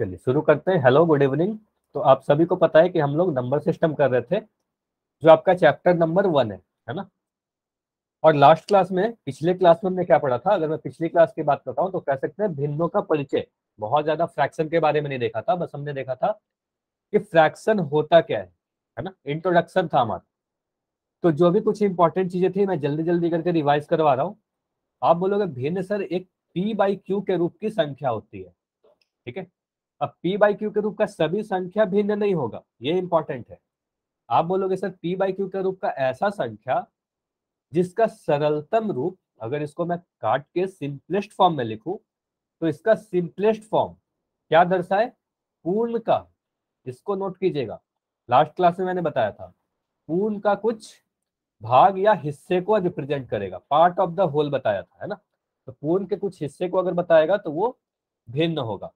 चलिए, शुरू करते हैं। हेलो गुड इवनिंग तो आप सभी को पता है कि हम लोग नंबर सिस्टम कर रहे थे, जो आपका चैप्टर नंबर वन है है ना? और लास्ट क्लास में, पिछले क्लास में हमने क्या पढ़ा था? अगर मैं पिछली क्लास की बात करता हूँ तो कह सकते हैं भिन्नों का परिचय। बहुत ज़्यादा फ्रैक्शन के बारे में नहीं देखा था, बस हमने देखा था कि फ्रैक्शन होता क्या है है ना? इंट्रोडक्शन था हमारा। तो जो भी कुछ इंपॉर्टेंट चीज़ें थी, मैं जल्दी जल्दी करके रिवाइज करवा रहा हूँ। आप बोलोगे, भिन्न सर, एक पी बाई क्यू के रूप की संख्या होती है। ठीक है? अब पी बाई क्यू के रूप का सभी संख्या भिन्न नहीं होगा, ये इंपॉर्टेंट है। आप बोलोगे, सर पी बाई क्यू के रूप का ऐसा संख्या जिसका सरलतम रूप, अगर इसको मैं काट के सिंपलेस्ट फॉर्म में लिखूं तो इसका सिंपलेस्ट फॉर्म क्या दर्शाए? पूर्ण का। इसको नोट कीजिएगा। लास्ट क्लास में मैंने बताया था, पूर्ण का कुछ भाग या हिस्से को रिप्रेजेंट करेगा। पार्ट ऑफ़ द होल बताया था, है ना? तो पूर्ण के कुछ हिस्से को अगर बताएगा तो वो भिन्न होगा।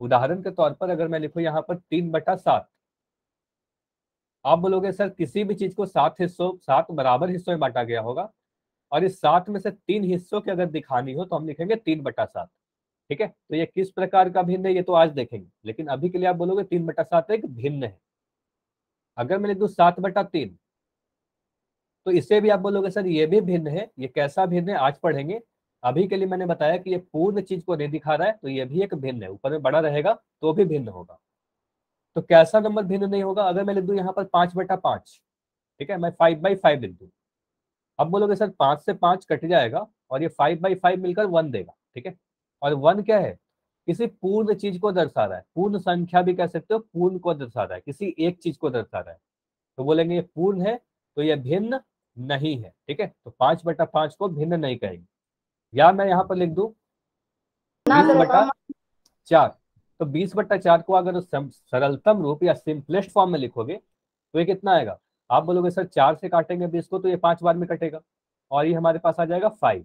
उदाहरण के तौर पर अगर मैं लिखूं यहाँ पर तीन बटा सात। आप बोलोगे, सर, किसी भी चीज़ को सात हिस्सों, सात बराबर हिस्सों में बांटा गया होगा और इस सात में से तीन हिस्सों की अगर दिखानी हो तो हम लिखेंगे तीन बटा सात। ठीक है? तो ये किस प्रकार का भिन्न है, ये तो आज देखेंगे। लेकिन अभी के लिए आप बोलोगे, तीन बटा सात एक भिन्न है। अगर मैं लिख दू सात बटा तीन तो इसे भी आप बोलोगे, सर, ये भी भिन्न है, ये कैसा भिन्न है, आज पढ़ेंगे। अभी के लिए मैंने बताया कि ये पूर्ण चीज़ को नहीं दिखा रहा है तो ये भी एक भिन्न है, ऊपर में बड़ा रहेगा तो भी भिन्न होगा। तो कैसा नंबर भिन्न नहीं होगा? अगर मैं लिख दू यहाँ पर पाँच बटा पाँच, ठीक है, मैं फाइव बाई फाइव लिख दू। अब बोलोगे, सर, पाँच से पाँच कट जाएगा और ये फाइव बाई फाइव मिलकर वन देगा, ठीक है? और वन क्या है? किसी पूर्ण चीज़ को दर्शा रहा है। पूर्ण संख्या भी कह सकते हो, पूर्ण को दर्शा रहा है, किसी एक चीज़ को दर्शा रहा है। तो बोलेंगे, ये पूर्ण है तो ये भिन्न नहीं है, ठीक है? तो पाँच बटा पाँच को भिन्न नहीं कहेंगे। या मैं यहाँ पर लिख दू? बीस बटा चार। तो बीस बट्टा चार को अगर सरलतम रूप या सिंपलेस्ट फॉर्म में लिखोगे तो ये कितना आएगा? आप बोलोगे सर चार से काटेंगे बीस को तो ये पाँच बार में कटेगा। और ये हमारे पास आ जाएगा फाइव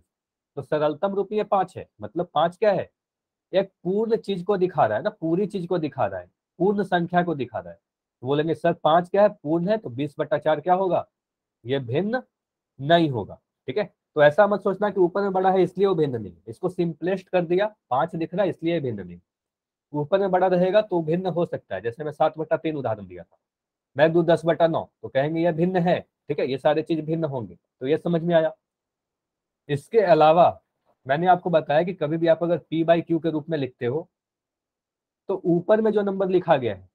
तो सरलतम रूप ये पाँच है। मतलब पाँच क्या है? एक पूर्ण चीज़ को दिखा रहा है ना पूरी चीज़ को दिखा रहा है पूर्ण संख्या को दिखा रहा है। तो बोलेंगे सर पाँच क्या है? पूर्ण है तो बीस बट्टा चार क्या होगा? ये भिन्न नहीं होगा ठीक है? तो ऐसा मत सोचना कि ऊपर में बड़ा है, इसलिए वो भिन्न नहीं इसको सिंपलेस्ट कर दिया, पाँच दिख रहा है, इसलिए भिन्न नहीं। ऊपर में बड़ा रहेगा तो भिन्न हो सकता है, जैसे मैं सात बटा तीन उदाहरण दिया था। मैं दू दस बटा नौ तो कहेंगे यह भिन्न है, ठीक है? ये सारे चीज़ भिन्न होंगे तो ये समझ में आया। इसके अलावा मैंने आपको बताया कि कभी भी आप अगर पी बाई क्यू के रूप में लिखते हो तो ऊपर में जो नंबर लिखा गया है,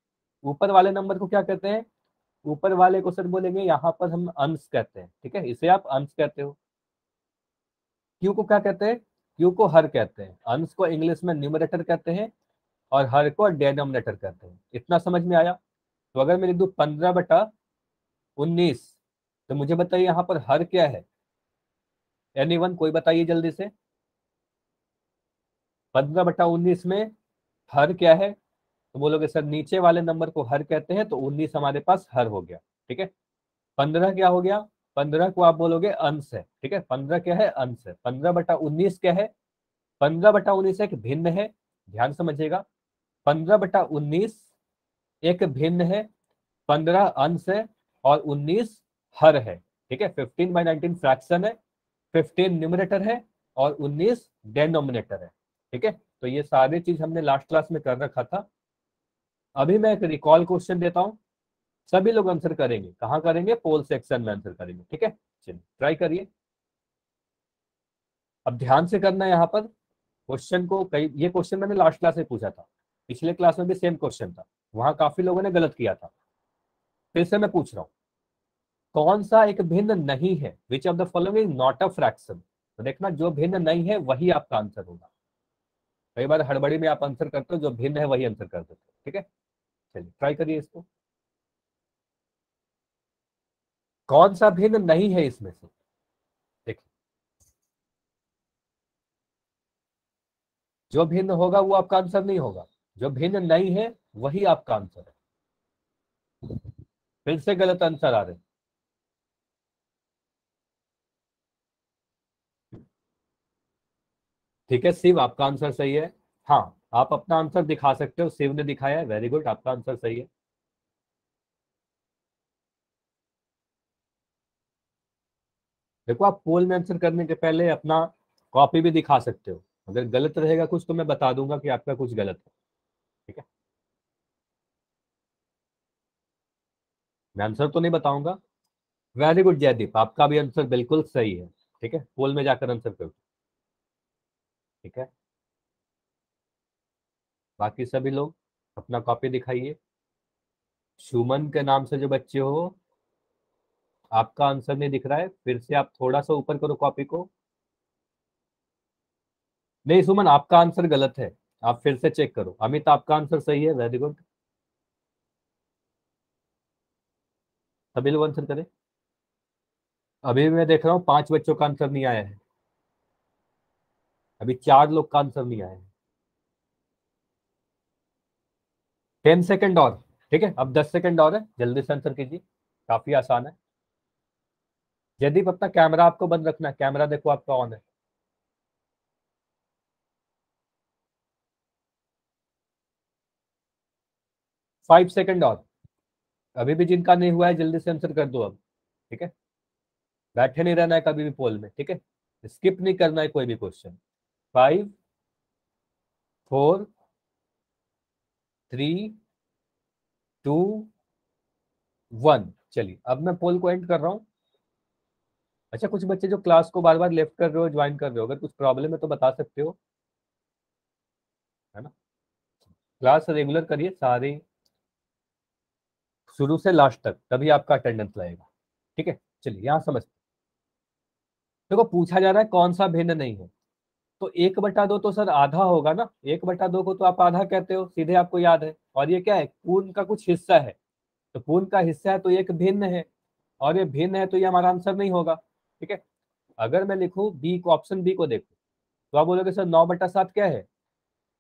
ऊपर वाले नंबर को क्या कहते हैं? ऊपर वाले को सर बोलेंगे, यहाँ पर हम अंश कहते हैं, ठीक है? इसे आप अंश कहते हो। क्यू को क्या कहते हैं? क्यू को हर कहते हैं। अंश को इंग्लिश में न्यूमरेटर कहते हैं और हर को डेनोमिनेटर कहते हैं। इतना समझ में आया? तो अगर मैं लिख दू पंद्रह बटा उन्नीस तो मुझे बताइए यहाँ पर हर क्या है? एनी वन कोई बताइए जल्दी से। पंद्रह बटा उन्नीस में हर क्या है? तो बोलोगे सर नीचे वाले नंबर को हर कहते हैं तो उन्नीस हमारे पास हर हो गया। ठीक है? पंद्रह क्या हो गया? पंद्रह को आप बोलोगे अंश है, ठीक है? पंद्रह क्या है? अंश है। पंद्रह बटा उन्नीस क्या है? पंद्रह बटा उन्नीस एक भिन्न है, ध्यान समझिएगा। पंद्रह बटा उन्नीस एक भिन्न है, पंद्रह अंश है और उन्नीस हर है, ठीक है? फिफ्टीन बाई नाइनटीन फ्रैक्शन है फिफ्टीन न्यूमिनेटर है और उन्नीस डेनोमिनेटर है, ठीक है? तो ये सारी चीज़ हमने लास्ट क्लास में कर रखा था। अभी मैं एक रिकॉल क्वेश्चन देता हूँ। सभी लोग आंसर करेंगे। कहाँ करेंगे? पोल सेक्शन में आंसर करेंगे। ठीक है? चलिए ट्राई करिए। अब ध्यान से करना है यहाँ पर। क्वेश्चन को कई, ये क्वेश्चन मैंने लास्ट क्लास में पूछा था। पिछले क्लास में भी सेम क्वेश्चन था। वहाँ काफ़ी लोगों ने गलत किया था। फिर से मैं पूछ रहा हूँ। कौन सा एक भिन्न नहीं है? Which of the following not a fraction तो देखना, जो भिन्न नहीं है, वही आपका आंसर होगा। कई बार हड़बड़ी में आप आंसर करते हो, जो भिन्न है, वही आंसर कर देते हो। ठीक है? चलिए ट्राई करिए इसको। कौन सा भिन्न नहीं है इसमें से? देखिए। जो भिन्न होगा वो आपका आंसर नहीं होगा। जो भिन्न नहीं है, वही आपका आंसर है। फिर से गलत आंसर आ रहे हैं। ठीक है, शिव, आपका आंसर सही है। हाँ आप अपना आंसर दिखा सकते हो। शिव ने दिखाया है वेरी गुड आपका आंसर सही है। देखो, आप पोल में आंसर करने के पहले अपना कॉपी भी दिखा सकते हो। अगर गलत रहेगा कुछ तो मैं बता दूँगा कि आपका कुछ गलत है। ठीक है? मैं आंसर तो नहीं बताऊँगा। वेरी गुड जयदीप आपका भी आंसर बिल्कुल सही है। ठीक है? पोल में जाकर आंसर करो। ठीक है? बाकी सभी लोग, अपना कॉपी दिखाइए। सुमन के नाम से जो बच्चे हो आपका आंसर नहीं दिख रहा है, फिर से आप थोड़ा सा ऊपर करो कॉपी को। नहीं सुमन, आपका आंसर गलत है, आप फिर से चेक करो। अमित, आपका आंसर सही है वेरी गुड सभी लोग आंसर करें। अभी मैं देख रहा हूँ, पाँच बच्चों का आंसर नहीं आया है। अभी चार लोग का आंसर नहीं आया है। टेन सेकेंड और, ठीक है? अब दस सेकेंड और है, जल्दी से आंसर कीजिए। काफ़ी आसान है। यदि अपना कैमरा आपको बंद रखना है। कैमरा देखो आपका ऑन है। फाइव सेकेंड और अभी भी जिनका नहीं हुआ है, जल्दी से आंसर कर दो अब, ठीक है? बैठे नहीं रहना है कभी भी पोल में, ठीक है? स्किप नहीं करना है कोई भी question five four three two one चलिए, अब मैं पोल को एंड कर रहा हूँ। अच्छा कुछ बच्चे जो क्लास को बार बार लेफ़्ट कर रहे हो, ज्वाइन कर रहे हो, अगर कुछ प्रॉब्लम है तो बता सकते हो? है ना? क्लास रेगुलर करिए सारे। शुरू से लास्ट तक, तभी आपका अटेंडेंस लगेगा। ठीक है? चलिए, यहाँ समझ देखो तो पूछा जा रहा है कौन सा भिन्न नहीं है। तो एक बटा दो तो सर आधा होगा ना? एक बटा दो को तो आप आधा कहते हो, सीधे आपको याद है। और ये क्या है? पूर्ण का कुछ हिस्सा है। तो पूर्ण का हिस्सा है तो एक भिन्न है। और ये भिन्न है तो ये हमारा आंसर नहीं होगा। ठीक है? अगर मैं लिखू बी को ऑप्शन बी को देखू तो आप बोलोगे, सर, नौ बटा सात क्या है?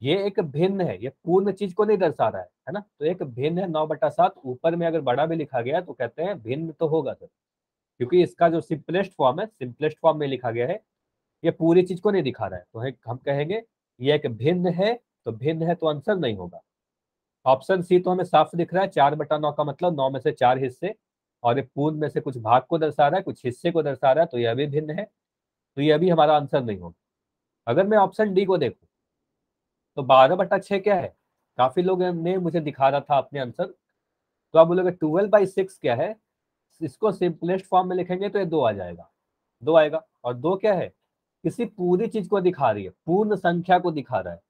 ये एक भिन्न है, ये पूर्ण चीज़ को नहीं दर्शा रहा है है ना? तो एक भिन्न है, नौ बटा सात, ऊपर में अगर बड़ा भी लिखा गया तो कहते हैं भिन्न तो होगा, सर। क्योंकि इसका जो सिंपलेस्ट फॉर्म है सिंपलेस्ट फॉर्म में लिखा गया है, ये पूरी चीज़ को नहीं दिखा रहा है। तो हम कहेंगे, ये एक भिन्न है तो भिन्न है तो आंसर नहीं होगा। ऑप्शन सी तो हमें साफ़ दिख रहा है, चार बटा नौ का मतलब नौ में से चार हिस्से और ये पूर्ण में से कुछ भाग को दर्शा रहा है, कुछ हिस्से को दर्शा रहा है तो यह भी भिन्न है। तो यह भी हमारा आंसर नहीं होगा। अगर मैं ऑप्शन डी को देखूँ तो बारह बटा छह क्या है? काफ़ी लोग ने मुझे दिखा रहा था अपने आंसर। तो आप बोलोगे ट्वेल्व बाई सिक्स क्या है? इसको सिंपलेस्ट फॉर्म में लिखेंगे तो ये दो आ जाएगा। दो आएगा। और दो क्या है? किसी पूरी चीज़ को दिखा रही है, पूर्ण संख्या को दिखा रहा है।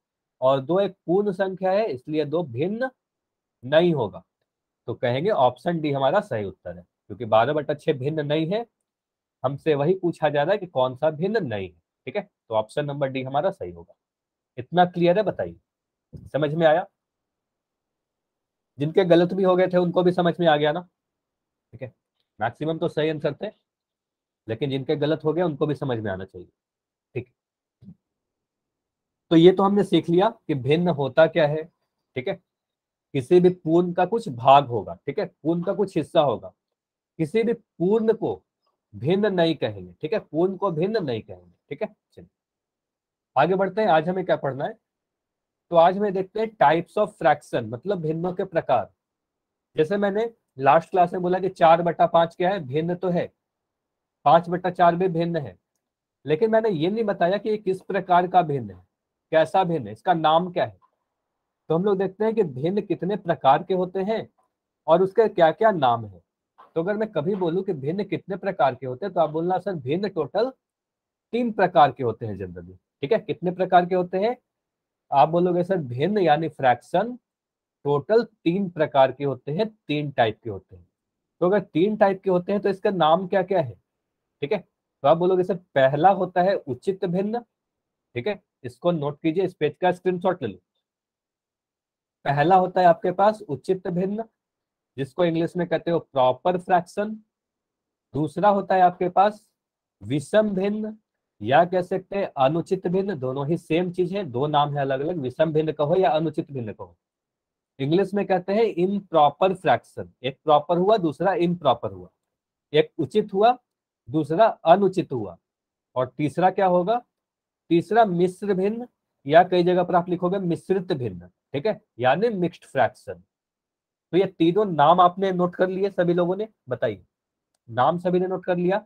और दो एक पूर्ण संख्या है, इसलिए दो भिन्न नहीं होगा। तो कहेंगे ऑप्शन डी हमारा सही उत्तर है, क्योंकि बारह बटा छह भिन्न नहीं है। हमसे वही पूछा जा रहा है कि कौन सा भिन्न नहीं है, ठीक है? तो ऑप्शन नंबर डी हमारा सही होगा। इतना क्लियर है बताइए। समझ में आया? जिनके गलत भी हो गए थे, उनको भी समझ में आ गया ना? ठीक है? मैक्सिमम तो सही आंसर थे, लेकिन जिनके गलत हो गए, उनको भी समझ में आना चाहिए। ठीक तो ये तो हमने सीख लिया कि भिन्न होता क्या है, ठीक है? किसी भी पूर्ण का कुछ भाग होगा, ठीक है? पूर्ण का कुछ हिस्सा होगा। किसी भी पूर्ण को भिन्न नहीं कहेंगे, ठीक है? पूर्ण को भिन्न नहीं कहेंगे, ठीक है? चलिए। आगे बढ़ते हैं, आज हमें क्या पढ़ना है? तो आज हमें देखते हैं टाइप्स ऑफ़ फ्रैक्शन मतलब भिन्नों के प्रकार। जैसे मैंने लास्ट क्लास में बोला कि चार बटा पाँच क्या है? भिन्न तो है। पाँच बटा चार भी भिन्न है। लेकिन मैंने ये नहीं बताया कि ये किस प्रकार का भिन्न है, कैसा भिन्न है, इसका नाम क्या है? तो हम लोग देखते हैं कि भिन्न कितने प्रकार के होते हैं और उसके क्या क्या नाम है। तो अगर मैं कभी बोलूँ कि भिन्न कितने प्रकार के होते हैं तो आप बोलना, सर, भिन्न टोटल तीन प्रकार के होते हैं जनरली। ठीक है? कितने प्रकार के होते हैं? आप बोलोगे, सर, भिन्न यानी फ्रैक्शन टोटल तीन प्रकार के होते हैं, तीन टाइप के होते हैं। तो अगर तीन टाइप के होते हैं तो इसका नाम क्या क्या है? ठीक है? तो आप बोलोगे, सर, पहला होता है उचित भिन्न। ठीक है? इसको नोट कीजिए, इस पेज का स्क्रीनशॉट ले लो। पहला होता है आपके पास उचित भिन्न, जिसको इंग्लिश में कहते हो प्रॉपर फ्रैक्शन। दूसरा होता है आपके पास विषम भिन्न, या कह सकते हैं अनुचित भिन्न, दोनों ही सेम चीज़ है, दो नाम है अलग अलग विषम भिन्न कहो या अनुचित भिन्न कहो। इंग्लिश में कहते हैं इन प्रॉपर फ्रैक्शन एक प्रॉपर हुआ, दूसरा इन प्रॉपर हुआ। एक उचित हुआ, दूसरा अनुचित हुआ। और तीसरा क्या होगा? तीसरा मिश्र भिन्न, या कई जगह पर आप लिखोगे मिश्रित भिन्न। ठीक है? यानी मिक्स्ड फ्रैक्शन तो ये तीनों नाम आपने नोट कर लिए सभी लोगों ने? बताइए। नाम सभी ने नोट कर लिया?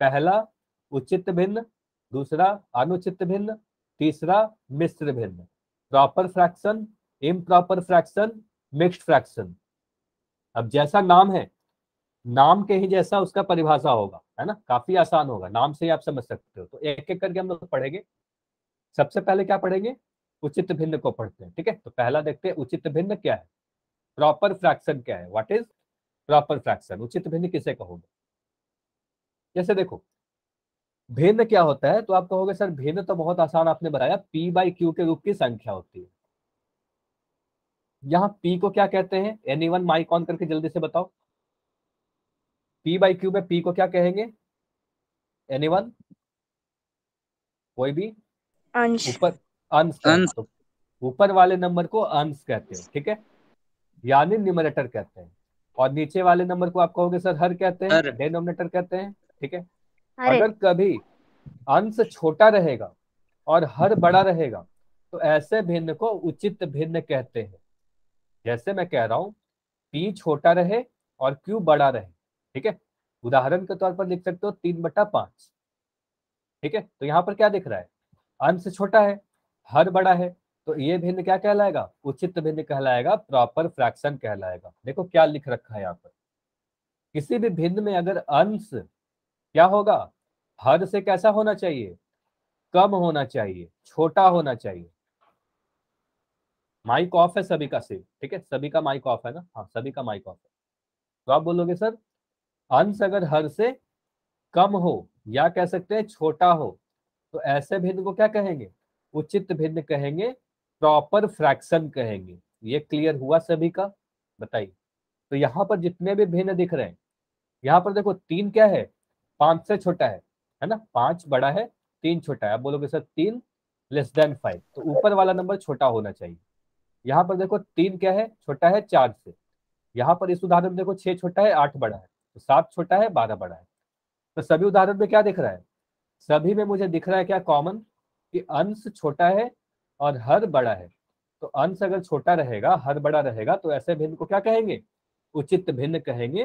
पहला उचित भिन्न, दूसरा अनुचित भिन्न, तीसरा मिश्र भिन्न। Proper fraction improper fraction mixed fraction अब जैसा नाम है, नाम के ही जैसा उसका परिभाषा होगा, है ना? काफ़ी आसान होगा। नाम से ही आप समझ सकते हो। तो एक एक करके हम लोग पढ़ेंगे। सबसे पहले क्या पढ़ेंगे? उचित भिन्न को पढ़ते हैं ठीक है? तो पहला देखते हैं उचित भिन्न क्या है? प्रॉपर फ्रैक्शन क्या है? व्हाट इज़ प्रॉपर फ्रैक्शन उचित भिन्न किसे कहोगे? जैसे देखो भिन्न क्या होता है? तो आप कहोगे सर भिन्न तो बहुत आसान आपने बताया पी बाई क्यू के रूप की संख्या होती है। यहाँ पी को क्या कहते हैं? एनी वन माइक ऑन करके जल्दी से बताओ। पी बाई क्यू में पी को क्या कहेंगे? एनी वन कोई भी? ऊपर। अंश अंश। तो ऊपर वाले नंबर को अंश कहते हैं ठीक है? यानी न्यूमरेटर कहते हैं। और नीचे वाले नंबर को आप कहोगे सर हर कहते हैं डेनोमिनेटर कहते हैं ठीक है? अगर कभी अंश छोटा रहेगा और हर बड़ा रहेगा तो ऐसे भिन्न को उचित भिन्न कहते हैं। जैसे मैं कह रहा हूँ पी छोटा रहे और क्यू बड़ा रहे ठीक है? उदाहरण के तौर पर लिख सकते हो तीन बटा पाँच ठीक है? तो यहाँ पर क्या दिख रहा है? अंश छोटा है। हर बड़ा है तो ये भिन्न क्या कहलाएगा? उचित भिन्न कहलाएगा प्रॉपर फ्रैक्शन कहलाएगा। देखो क्या लिख रखा है यहाँ पर। किसी भी भिन्न में अगर अंश, क्या होगा? हर से कैसा होना चाहिए? कम होना चाहिए, छोटा होना चाहिए। माइक ऑफ़ है सभी का सिर्फ़ ठीक है? सभी का माइक ऑफ़ है ना? हाँ सभी का माइक ऑफ़ है। तो आप बोलोगे, सर, अंश अगर हर से कम हो या कह सकते हैं छोटा हो तो ऐसे भिन्न को क्या कहेंगे? उचित भिन्न कहेंगे प्रॉपर फ्रैक्शन कहेंगे। ये क्लियर हुआ सभी का? बताइए। तो यहाँ पर जितने भी भिन्न दिख रहे हैं, यहाँ पर देखो तीन क्या है? पाँच से छोटा है है ना? पाँच बड़ा है, तीन छोटा है। आप बोलोगे, सर, तीन लेस देन फाइव तो ऊपर वाला नंबर छोटा होना चाहिए। यहाँ पर देखो तीन क्या है? छोटा है चार से। यहाँ पर इस उदाहरण में देखो छह छोटा है, आठ बड़ा है। तो सात छोटा है, बारह बड़ा है। तो सभी उदाहरण में क्या दिख रहा है? सभी में मुझे दिख रहा है क्या कॉमन कि अंश छोटा है और हर बड़ा है। तो अंश अगर छोटा रहेगा, हर बड़ा रहेगा तो ऐसे भिन्न को क्या कहेंगे? उचित भिन्न कहेंगे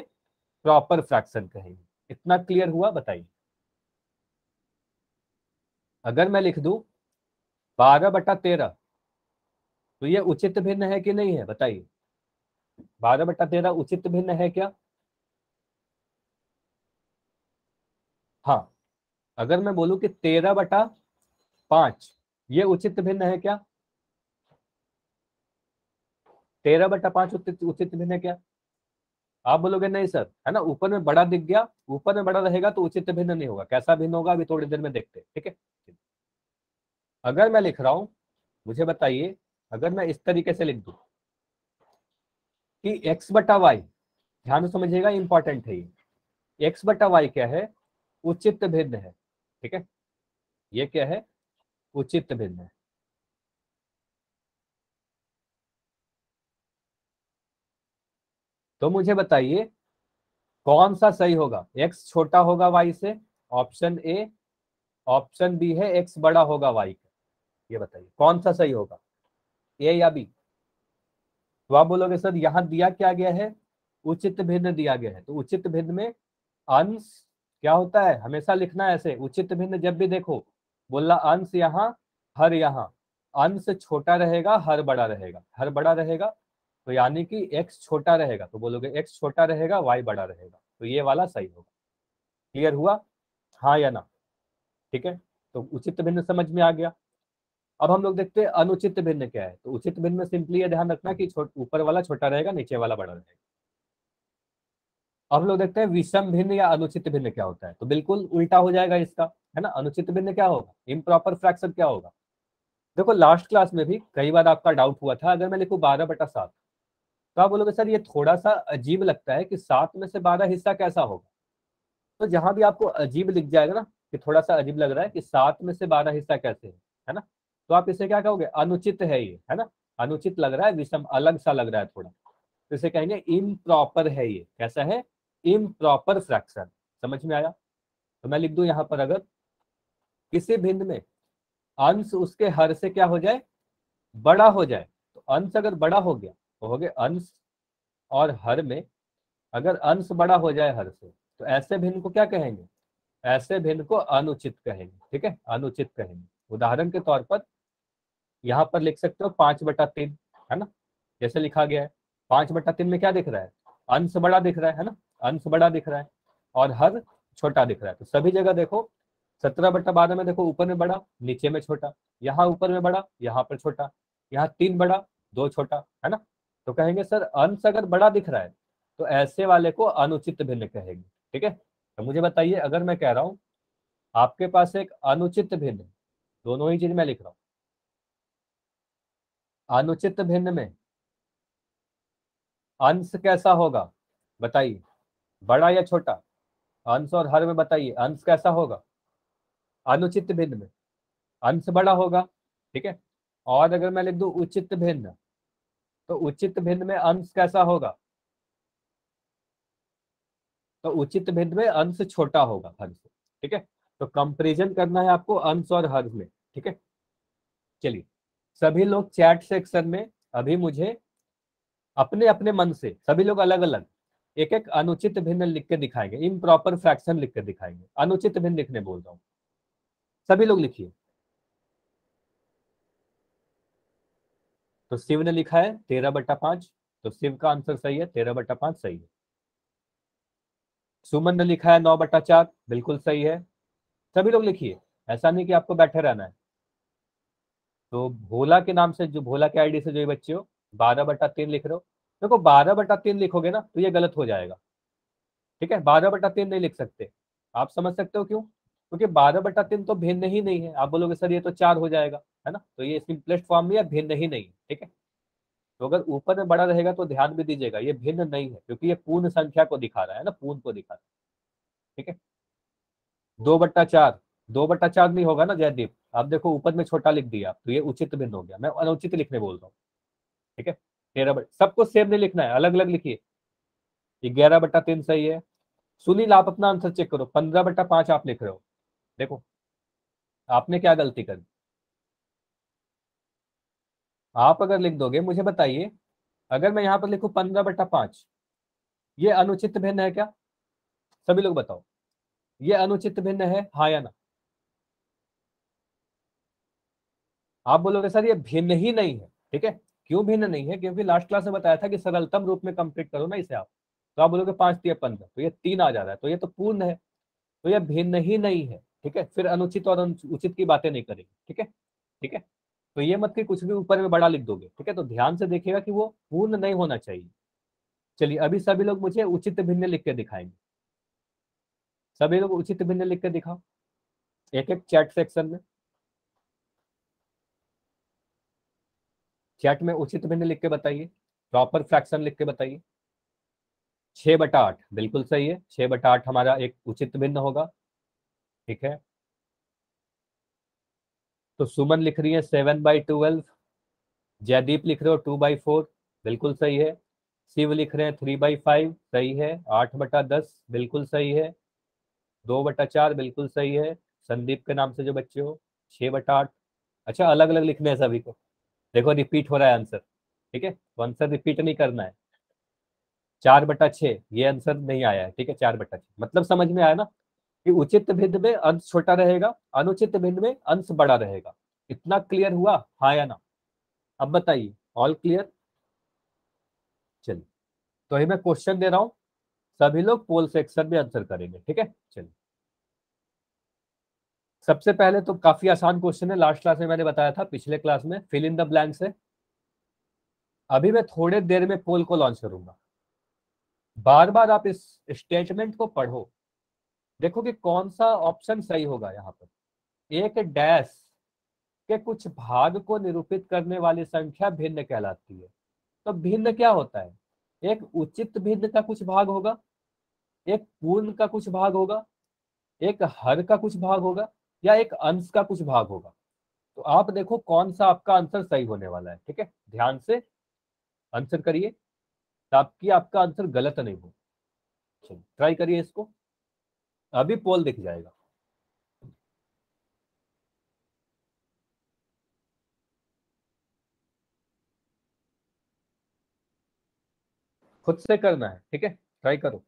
प्रॉपर फ्रैक्शन कहेंगे। इतना क्लियर हुआ? बताइए। अगर मैं लिख दू, बारह बटा तेरह तो ये उचित भिन्न है कि नहीं है? बताइए। बारह बटा तेरह उचित भिन्न है क्या? हाँ। अगर मैं बोलूँ कि तेरह बटा पाँच। ये उचित भिन्न है क्या? तेरह बटा पाँच उचित उचित भिन्न है क्या? आप बोलोगे नहीं सर, है ना? ऊपर में बड़ा दिख गया, ऊपर में बड़ा रहेगा तो उचित भिन्न नहीं होगा। कैसा भिन्न होगा? अभी थोड़ी देर में देखते ठीक है? अगर मैं लिख रहा हूँ, मुझे बताइए, अगर मैं इस तरीके से लिख दू कि x बटा वाई ध्यान से समझिएगा इंपॉर्टेंट है ये। x बटा वाई क्या है? उचित भिन्न है, ठीक है? ये क्या है? उचित भिन्न है। तो मुझे बताइए, कौन सा सही होगा? X छोटा होगा y से ऑप्शन ए ऑप्शन बी है, x बड़ा होगा y का। ये बताइए, कौन सा सही होगा? ए या बी तो आप बोलोगे, सर, यहाँ दिया क्या गया है? उचित भिन्न दिया गया है। तो उचित भिन्न में अंश क्या होता है? हमेशा लिखना है ऐसे, उचित भिन्न जब भी देखो बोलना अंश यहाँ, हर यहाँ। अंश छोटा रहेगा, हर बड़ा रहेगा। हर बड़ा रहेगा तो यानी कि x छोटा रहेगा। तो बोलोगे, x छोटा रहेगा, y बड़ा रहेगा। तो ये वाला सही होगा। क्लियर हुआ? हाँ या ना? ठीक है? तो उचित भिन्न समझ में आ गया। अब हम लोग देखते हैं, अनुचित भिन्न क्या है? तो उचित भिन्न में सिंपली ये ध्यान रखना कि ऊपर वाला छोटा रहेगा, नीचे वाला बड़ा रहेगा। अब लोग देखते हैं, विषम भिन्न या अनुचित भिन्न क्या होता है? तो बिल्कुल उल्टा हो जाएगा इसका। है ना? अनुचित भिन्न क्या होगा? इम्प्रॉपर फ्रैक्शन क्या होगा? देखो लास्ट क्लास में भी कई बार आपका डाउट हुआ था, अगर मैं लिखूं बारह बटा सात तो आप बोलोगे, सर, ये थोड़ा सा अजीब लगता है कि सात में से बारह हिस्सा कैसा होगा? तो जहाँ भी आपको अजीब लिख जाएगा ना, कि थोड़ा सा अजीब लग रहा है कि सात में से बारह हिस्सा कैसे है है ना? तो आप इसे क्या कहोगे? अनुचित है ये, है ना? अनुचित लग रहा है, विषम अलग सा लग रहा है थोड़ा। तो इसे कहेंगे इम्प्रॉपर है ये। कैसा है? इम्प्रॉपर फ्रैक्शन समझ में आया? तो मैं लिख दू यहाँ पर अगर किसी भिन्न में अंश उसके हर से क्या हो जाए? बड़ा हो जाए। तो अंश अगर बड़ा हो गया तो हो गया अंश और हर में अगर अंश बड़ा हो जाए हर से तो ऐसे भिन्न को क्या कहेंगे? ऐसे भिन्न को अनुचित कहेंगे, ठीक है? अनुचित कहेंगे। उदाहरण के तौर पर यहाँ पर लिख सकते हो पाँच बटा तीन, है ना? जैसे लिखा गया है, पाँच बटा तीन में क्या दिख रहा है? अंश बड़ा दिख रहा है ना? अंश बड़ा दिख रहा है और हर छोटा दिख रहा है। तो सभी जगह देखो सत्रह बट्टा बारह में देखो ऊपर में बड़ा, नीचे में छोटा, यहाँ ऊपर में बड़ा, यहाँ पर छोटा, यहाँ तीन बड़ा, दो छोटा, है ना? तो कहेंगे, सर, अंश अगर बड़ा दिख रहा है तो ऐसे वाले को अनुचित भिन्न कहेंगे। ठीक है? तो मुझे बताइए, अगर मैं कह रहा हूँ, आपके पास एक अनुचित भिन्न, दोनों ही चीज़ मैं लिख रहा हूँ। अनुचित भिन्न में अंश कैसा होगा? बताइए। बड़ा या छोटा? अंश और हर में बताइए, अंश कैसा होगा? अनुचित भिन्न में। अंश बड़ा होगा, ठीक है? और अगर मैं लिख दू उचित भिन्न तो उचित भिन्न में अंश कैसा होगा? तो उचित भिन्न में अंश छोटा होगा हर से, ठीक है? तो कंपेरिजन करना है आपको अंश और हर में, ठीक है? चलिए, सभी लोग चैट सेक्शन में अभी मुझे अपने अपने मन से, सभी लोग अलग अलग एक एक अनुचित भिन्न लिख के दिखाएँगे इम प्रॉपर फ्रैक्शन लिख के दिखाएँगे, अनुचित भिन्न लिखने बोल रहा हूँ। सभी लोग लिखिए। तो शिव ने लिखा है, तेरह बट्टा पाँच तो शिव का आंसर सही है, तेरह बट्टा पाँच सही है। सुमन ने लिखा है, नौ बट्टा चार, बिल्कुल सही है। सभी लोग लिखिए, ऐसा नहीं कि आपको बैठे रहना है। तो भोला के नाम से जो, भोला के आईडी से जो बच्चे हो, बारह बटा तीन लिख रहे हो। देखो, बारह बटा तीन लिखोगे ना तो ये गलत हो जाएगा। ठीक है, बारह बटा तीन नहीं लिख सकते। आप समझ सकते हो क्यों? क्योंकि बारह बटा तीन तो भिन्न ही नहीं है। आप बोलोगे, सर, ये तो चार हो जाएगा है ना? तो ये सिंपलेस्ट फॉर्म में भिन्न ही नहीं है, ठीक है? तो अगर ऊपर में बड़ा रहेगा तो ध्यान भी दीजिएगा, ये भिन्न नहीं है, क्योंकि ये पूर्ण संख्या को दिखा रहा है ना, पूर्ण को दिखा रहा है, ठीक है? दो बट्टा चार, दो बट्टा चार नहीं होगा ना, जयदीप? आप देखो, ऊपर में छोटा लिख दिया तो ये उचित भिन्न हो गया। मैं अनुचित लिखने बोल रहा हूँ, ठीक है? तेरह बट्टा सबको सेम नहीं लिखना है अलग अलग लिखिए। ये ग्यारह बट्टा तीन सही है। सुनील, आप अपना आंसर चेक करो, पंद्रह बट्टा पाँच आप लिख रहे हो। देखो, आपने क्या गलती कर? दी आप अगर लिख दोगे, मुझे बताइए, अगर मैं यहाँ पर लिखू पंद्रह बट्टा पाँच, ये अनुचित भिन्न है क्या? सभी लोग बताओ, ये अनुचित भिन्न है हाँ या ना? आप बोलोगे, सर, ये भिन्न ही नहीं है। ठीक है? क्यों भिन्न नहीं है? क्योंकि लास्ट क्लास में बताया था कि सरलतम रूप में कंप्लीट करो ना इसे आप। तो आप बोलोगे, पाँच तीन पंद्रह तो ये तीन आ जा रहा है तो ये तो पूर्ण है तो ये भिन्न ही नहीं है। ठीक है? फिर अनुचित और उचित की बातें नहीं करेंगे, ठीक है? ठीक है? तो ये मत कि कुछ भी ऊपर में बड़ा लिख दोगे, ठीक है? तो ध्यान से देखिएगा कि वो पूर्ण नहीं होना चाहिए। चलिए, अभी सभी लोग मुझे उचित भिन्न लिख के दिखाएँगे। सभी लोग उचित भिन्न लिख के दिखाओ। एक एक चैट सेक्शन में। चैट में उचित भिन्न लिख के बताइए। प्रॉपर फ्रैक्शन लिख के बताइए। छह बटा आठ, बिल्कुल सही है। छह बटा आठ हमारा एक उचित भिन्न होगा। ठीक है? तो सुमन लिख रही है सेवन बाई ट्वेल्व जयदीप लिख रहे हो टू बाई फोर बिल्कुल सही है। शिव लिख रहे हैं थ्री बाई फाइव सही है। आठ बटा दस, बिल्कुल सही है। दो बटा चार, बिल्कुल सही है। संदीप के नाम से जो बच्चे हो, छह बटा आठ। अच्छा अलग अलग लिखने हैं सभी को। देखो रिपीट हो रहा है आंसर ठीक है? तो आंसर रिपीट नहीं करना है। चार बटा छ ये आंसर नहीं आया है, ठीक है? चार बटा छ मतलब समझ में आया ना? कि उचित भिन्न में अंश छोटा रहेगा, अनुचित भिन्न में अंश बड़ा रहेगा। इतना क्लियर हुआ? हाँ या ना? अब बताइए ऑल क्लियर चलिए तो अभी मैं क्वेश्चन दे रहा हूँ। सभी लोग पोल सेक्शन में आंसर करेंगे, ठीक है? चलिए। सबसे पहले तो काफ़ी आसान क्वेश्चन है लास्ट क्लास में मैंने बताया था, पिछले क्लास में फिल इन द ब्लैंक्स है। अभी मैं थोड़े देर में पोल को लॉन्च करूँगा। बार बार आप इस स्टेटमेंट को पढ़ो। देखो कि कौन सा ऑप्शन सही होगा यहाँ पर। एक डैश के कुछ भाग को निरूपित करने वाली संख्या भिन्न कहलाती है। तो भिन्न क्या होता है? एक उचित भिन्न का कुछ भाग होगा, एक पूर्ण का कुछ भाग होगा, एक हर का कुछ भाग होगा या एक अंश का कुछ भाग होगा। तो आप देखो कौन सा आपका आंसर सही होने वाला है, ठीक है? ध्यान से आंसर करिए, ताकि आपका आंसर गलत नहीं हो। चलिए ट्राई करिए इसको। अभी पोल दिख जाएगा। खुद से करना है, ठीक है? ट्राई करो।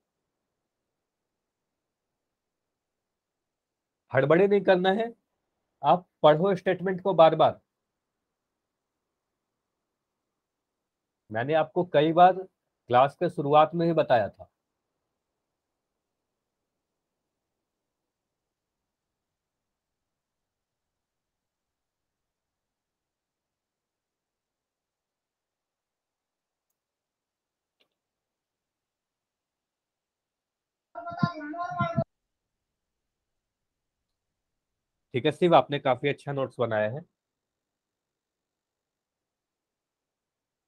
हड़बड़े नहीं करना है, आप पढ़ो स्टेटमेंट को बार बार मैंने आपको कई बार क्लास के शुरुआत में ही बताया था। ठीक है शिव आपने काफ़ी अच्छा नोट्स बनाया है।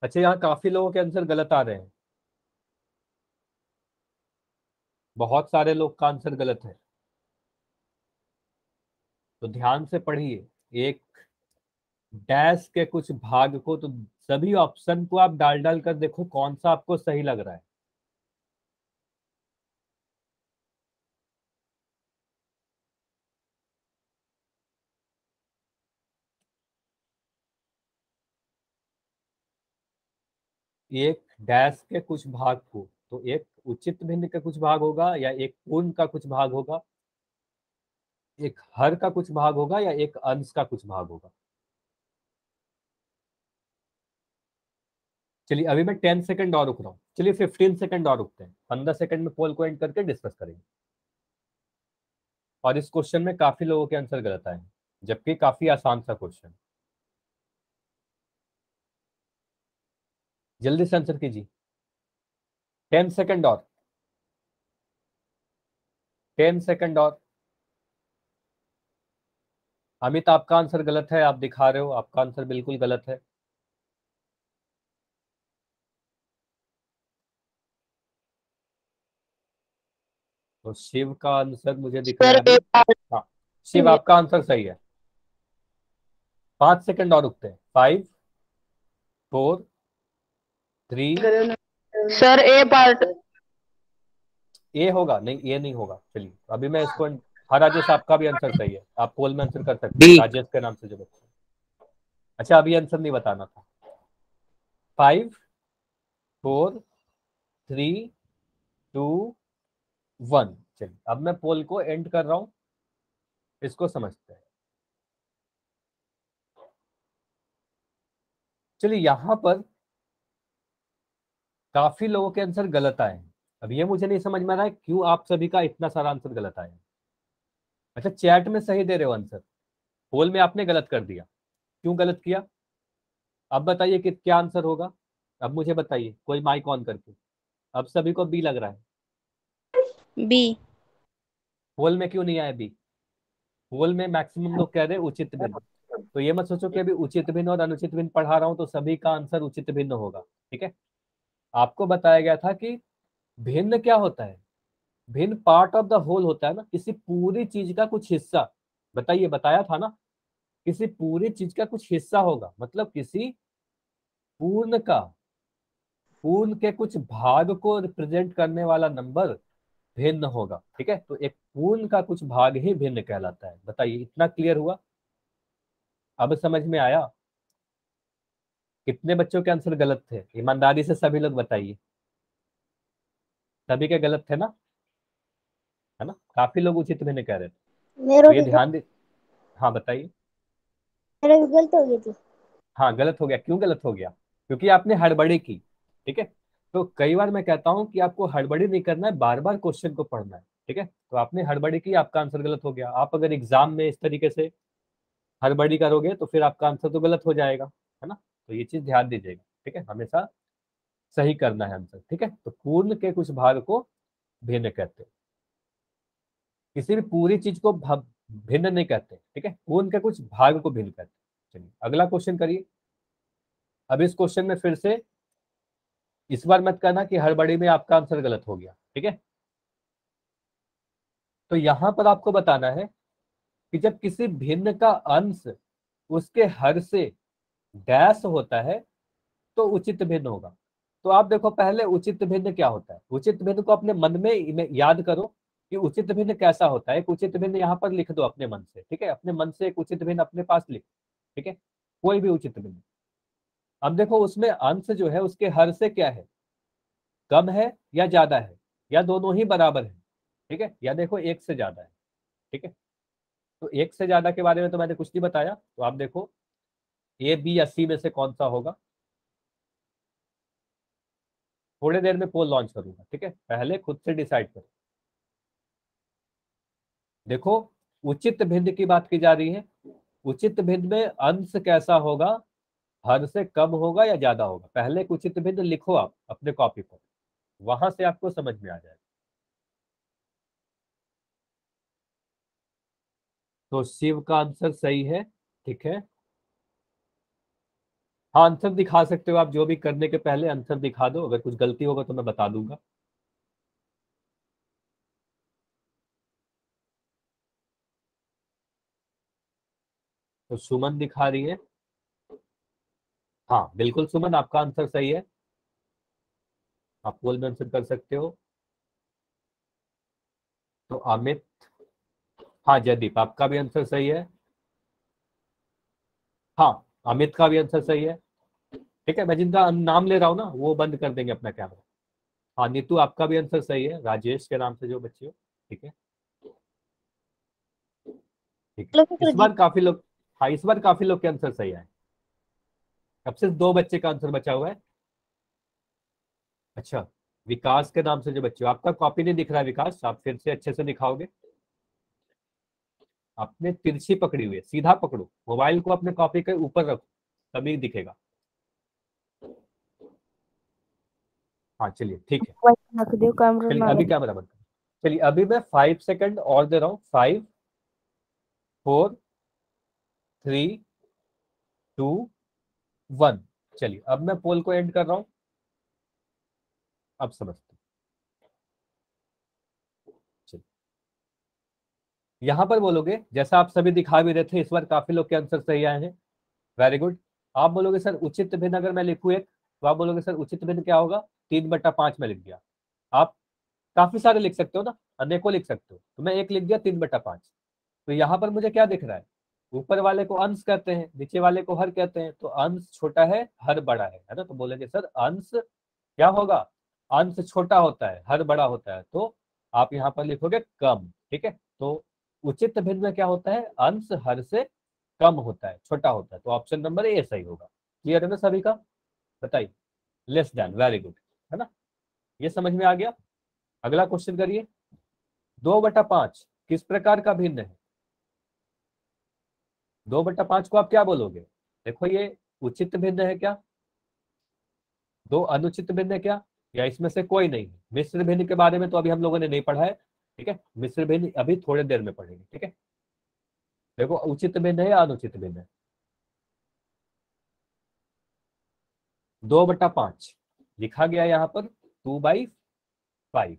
अच्छा यहाँ काफ़ी लोगों के आंसर गलत आ रहे हैं। बहुत सारे लोग का आंसर गलत है। तो ध्यान से पढ़िए, एक डैश के कुछ भाग को तो सभी ऑप्शन को आप डाल डाल कर देखो कौन सा आपको सही लग रहा है। एक डैश के कुछ भाग को तो एक उचित भिन्न का कुछ भाग होगा या एक पूर्ण का कुछ भाग होगा? एक हर का कुछ भाग होगा या एक अंश का कुछ भाग होगा? चलिए, अभी मैं टेन सेकंड और रुक रहा हूँ। चलिए, फिफ्टीन सेकंड और रुकते हैं। पंद्रह सेकंड में पोल को एंड करके डिस्कस करेंगे। और इस क्वेश्चन में काफ़ी लोगों के आंसर गलत आए जबकि काफ़ी आसान सा क्वेश्चन। जल्दी से आंसर कीजिए। टेन सेकंड और। टेन सेकंड और। अमित आपका आंसर गलत है आप दिखा रहे हो आपका आंसर बिल्कुल गलत है। तो शिव का आंसर मुझे दिख रहा है हाँ शिव आपका आंसर सही है। पाँच सेकंड और रुकते हैं। Five four three sir A part A होगा नहीं ए नहीं होगा चलिए। अभी मैं इसको हाँ राजेश आपका भी आंसर सही है। आप पोल में आंसर कर सकते हैं राजेश के नाम से जो बच्चे अच्छा अभी आंसर नहीं बताना था। Five four three two one चलिए अब मैं पोल को एंड कर रहा हूँ। इसको समझते हैं। चलिए यहाँ पर काफ़ी लोगों के आंसर गलत आए हैं। अब ये मुझे नहीं समझ में आ रहा है क्यों आप सभी का इतना सारा आंसर गलत आया? अच्छा चैट में सही दे रहे हो आंसर। पोल में आपने गलत कर दिया। क्यों गलत किया? अब बताइए कि क्या आंसर होगा? अब मुझे बताइए कोई माइक ऑन करके। अब सभी को बी लग रहा है। बी। पोल में क्यों नहीं आया बी? पोल में मैक्सिमम लोग कह रहे हैं उचित भिन्न। तो ये मत सोचो कि अभी उचित भिन्न और अनुचित भिन्न पढ़ा रहा हूँ तो सभी का आंसर उचित भिन्न होगा ठीक है? आपको बताया गया था कि भिन्न क्या होता है? भिन्न पार्ट ऑफ़ द होल होता है ना, किसी पूरी चीज़ का कुछ हिस्सा। बताइए, बताया था ना? किसी पूरी चीज़ का कुछ हिस्सा होगा मतलब किसी पूर्ण का, पूर्ण के कुछ भाग को रिप्रेजेंट करने वाला नंबर भिन्न होगा, ठीक है? तो एक पूर्ण का कुछ भाग ही भिन्न कहलाता है। बताइए, इतना क्लियर हुआ? अब समझ में आया? कितने बच्चों के आंसर गलत थे? ईमानदारी से सभी लोग बताइए। सभी के गलत थे ना? है ना? काफ़ी लोग उचित भी नहीं कह रहे थे। तो ये ध्यान दे। हाँ बताइए। मेरा भी गलत हो गई थी। हाँ गलत हो गया। क्यों गलत हो गया? क्योंकि आपने हड़बड़ी की ठीक है? तो कई बार मैं कहता हूँ कि आपको हड़बड़ी नहीं करना है बार बार क्वेश्चन को पढ़ना है ठीक है? तो आपने हड़बड़ी की आपका आंसर गलत हो गया। आप अगर एग्ज़ाम में इस तरीके से हड़बड़ी करोगे तो फिर आपका आंसर तो गलत हो जाएगा है ना? तो ये चीज़ ध्यान दीजिएगा, ठीक है? हमेशा सही करना है आंसर ठीक है? तो पूर्ण के कुछ भाग को भिन्न कहते हैं। किसी भी पूरी चीज़ को भिन्न नहीं कहते, ठीक है? पूर्ण के कुछ भाग को भिन्न कहते चलिए, अगला क्वेश्चन करिए। अब इस क्वेश्चन में फिर से इस बार मत कहना कि हर बड़ी में आपका आंसर गलत हो गया, ठीक है? तो यहाँ पर आपको बताना है कि जब किसी भिन्न का अंश उसके हर से डैश होता है तो उचित भिन्न होगा। तो आप देखो, पहले उचित भिन्न क्या होता है? उचित भिन्न को अपने मन में याद करो कि उचित भिन्न कैसा होता है। एक उचित भिन्न यहाँ पर लिख दो अपने मन से, ठीक है? अपने मन से एक उचित भिन्न अपने पास लिख, ठीक है? कोई भी उचित भिन्न। अब देखो, उसमें अंश जो है, उसके हर से क्या है? कम है या ज़्यादा है? या दोनों ही बराबर है? ठीक है? या देखो, एक से ज़्यादा है, ठीक है? तो एक से ज़्यादा के बारे में तो मैंने कुछ नहीं बताया। तो आप देखो ए, बी या सी में से कौन सा होगा? थोड़ी देर में पोल लॉन्च करूँगा, ठीक है? पहले खुद से डिसाइड करो। देखो, उचित भिन्न की बात की जा रही है। उचित भिन्न में अंश कैसा होगा? हर से कम होगा या ज़्यादा होगा? पहले उचित भिन्न लिखो आप अपने कॉपी पर। वहाँ से आपको समझ में आ जाएगा। तो शिव का आंसर सही है, ठीक है? हाँ आंसर दिखा सकते हो आप, जो भी करने के पहले आंसर दिखा दो, अगर कुछ गलती होगा तो मैं बता दूँगा। तो सुमन दिखा रही है। हाँ बिल्कुल सुमन, आपका आंसर सही है। आप पोल में आंसर कर सकते हो। तो अमित हाँ जयदीप, आपका भी आंसर सही है। हाँ अमित का भी आंसर सही है। ठीक है मैं जिनका नाम ले रहा हूँ ना वो बंद कर देंगे अपना कैमरा हाँ नीतू आपका भी आंसर सही है राजेश के नाम से जो बच्चे हो। ठीक है। ठीक है। इस बार काफ़ी लोग हाँ इस बार काफ़ी लोग के आंसर सही आए। अब सिर्फ़ दो बच्चे का आंसर बचा हुआ है। अच्छा विकास के नाम से जो बच्चे हो आपका कॉपी नहीं दिख रहा है विकास आप फिर से अच्छे से दिखाओगे। आपने तिरछी पकड़ी हुई है सीधा पकड़ो। मोबाइल को अपने कॉपी के ऊपर रखो तभी दिखेगा। हाँ चलिए ठीक है। चलिए अभी कैमरा बंद चलिए अभी मैं फाइव सेकंड और दे रहा हूँ। Five four three two one चलिए अब मैं पोल को एंड कर रहा हूँ। अब समझते चलिए यहाँ पर बोलोगे, जैसा आप सभी दिखा भी रहे थे, इस बार काफ़ी लोग के आंसर सही आए हैं। वेरी गुड आप बोलोगे, सर, उचित भिन्न अगर मैं लिखूं एक तो आप बोलोगे, सर, उचित भिन्न क्या होगा? तीन बट्टा पाँच में लिख दिया। आप काफ़ी सारे लिख सकते हो ना, अनेकों लिख सकते हो। तो मैं एक लिख दिया, तीन बट्टा पाँच। तो यहाँ पर मुझे क्या दिख रहा है? ऊपर वाले को अंश कहते हैं, नीचे वाले को हर कहते हैं तो अंश छोटा है, हर बड़ा है है ना? तो बोलेंगे, सर, अंश क्या होगा? अंश छोटा होता है, हर बड़ा होता है। तो आप यहाँ पर लिखोगे, कम। ठीक है? तो उचित भिन्न में क्या होता है? अंश हर से कम होता है, छोटा होता है। तो ऑप्शन नंबर ए सही होगा। क्लियर है ना सभी का? बताइए। लेस देन वेरी गुड है ना? ये समझ में आ गया? अगला क्वेश्चन करिए। दो बटा पाँच किस प्रकार का भिन्न है? दो बटा पाँच को आप क्या बोलोगे? देखो ये उचित भिन्न है क्या? दो अनुचित भिन्न है क्या? या इसमें से कोई नहीं मिश्र भिन्न के बारे में तो अभी हम लोगों ने नहीं पढ़ा है। ठीक है? मिश्र भिन्न अभी थोड़ी देर में पढ़ेंगे ठीक है? देखो उचित भिन्न है या अनुचित भिन्न है? दो बटा पाँच लिखा गया यहाँ पर टू बाई फाइव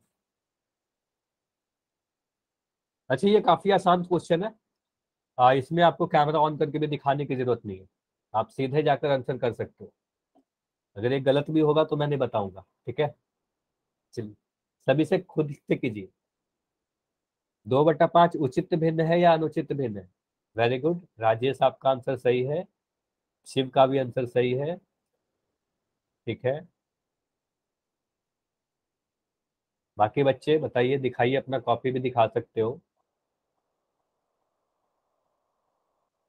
अच्छा ये काफ़ी आसान क्वेश्चन है। आ, इसमें आपको कैमरा ऑन करके भी दिखाने की ज़रूरत नहीं है। आप सीधे जाकर आंसर कर सकते हो। अगर ये गलत भी होगा तो मैं नहीं बताऊँगा ठीक है? चलिए सभी से खुद से कीजिए। दो बटा पाँच उचित भिन्न है या अनुचित भिन्न है? वेरी गुड राजेश, आपका आंसर सही है। शिव का भी आंसर सही है। ठीक है। बाकी बच्चे, बताइए, दिखाइए, अपना कॉपी भी दिखा सकते हो।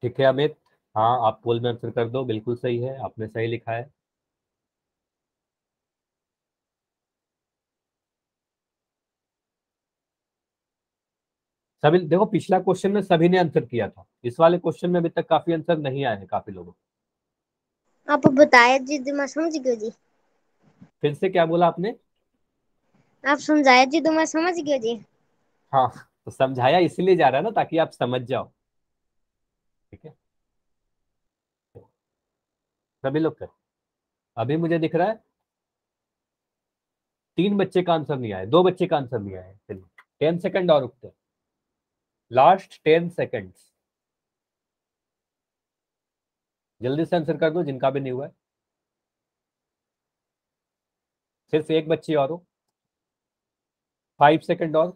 ठीक है, अमित? हाँ आप पोल में आंसर कर दो। बिल्कुल सही है, आपने सही लिखा है। सभी देखो पिछला क्वेश्चन में सभी ने आंसर किया था। इस वाले क्वेश्चन में अभी तक काफ़ी आंसर नहीं आए हैं काफ़ी लोगों। आप बताए जी तो मैं समझ गया जी। फिर से क्या बोला आपने? आप समझाए जी तो मैं समझ गया जी। हाँ तो समझाया इसलिए जा रहा है ना ताकि आप समझ जाओ। ठीक है? सभी लोग कर। अभी मुझे दिख रहा है तीन बच्चे का आंसर नहीं आया दो बच्चे का आंसर नहीं आया। चलिए टेन सेकंड और रुकते लास्ट टेन सेकंड्स जल्दी से आंसर कर दो जिनका भी नहीं हुआ है। सिर्फ़ एक बच्ची और हो। फाइव सेकेंड और।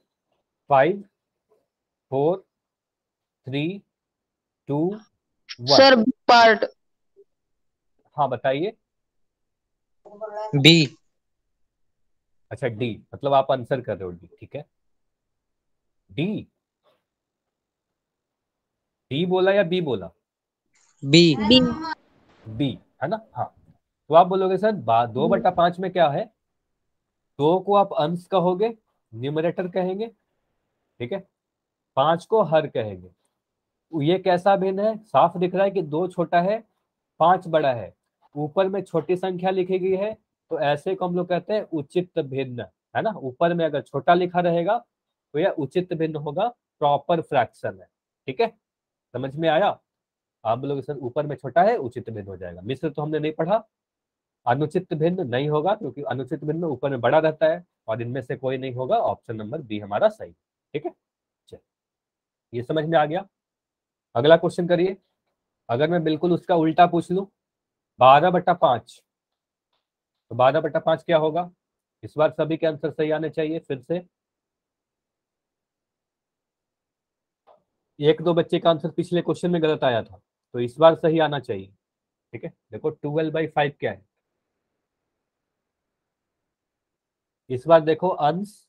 Five four three two sir part हाँ बताइए। बी अच्छा डी मतलब आप आंसर कर रहे हो डी ठीक है? डी डी बोला या बी बोला? बी बी बी है ना? हाँ। तो आप बोलोगे सर दो बटा पाँच में क्या है? दो को आप अंश कहोगे न्यूमरेटर कहेंगे ठीक है? पाँच को हर कहेंगे। ये कैसा भिन्न है? साफ़ दिख रहा है कि दो छोटा है पाँच बड़ा है। ऊपर में छोटी संख्या लिखी गई है तो ऐसे को हम लोग कहते हैं उचित भिन्न है ना? ऊपर में अगर छोटा लिखा रहेगा तो यह उचित भिन्न होगा प्रॉपर फ्रैक्शन है ठीक है? समझ में आया? आप बोलोगे सर ऊपर में छोटा है, उचित भिन्न हो जाएगा। मिश्र तो हमने नहीं पढ़ा। अनुचित भिन्न नहीं होगा, क्योंकि अनुचित भिन्न ऊपर में बड़ा रहता है और इनमें से कोई नहीं होगा। ऑप्शन नंबर बी हमारा सही। ठीक है? चलिए। ये समझ में आ गया? अगला क्वेश्चन करिए। अगर मैं बिल्कुल उसका उल्टा पूछ लू, बारह बटा पाँच। तो बारह बटा पाँच क्या होगा? इस बार सभी के आंसर सही आने चाहिए, फिर से। एक दो बच्चे का आंसर पिछले क्वेश्चन में गलत आया था तो इस बार सही आना चाहिए, ठीक है? देखो, ट्वेल्व बाई फाइव क्या है? इस बार देखो, अंश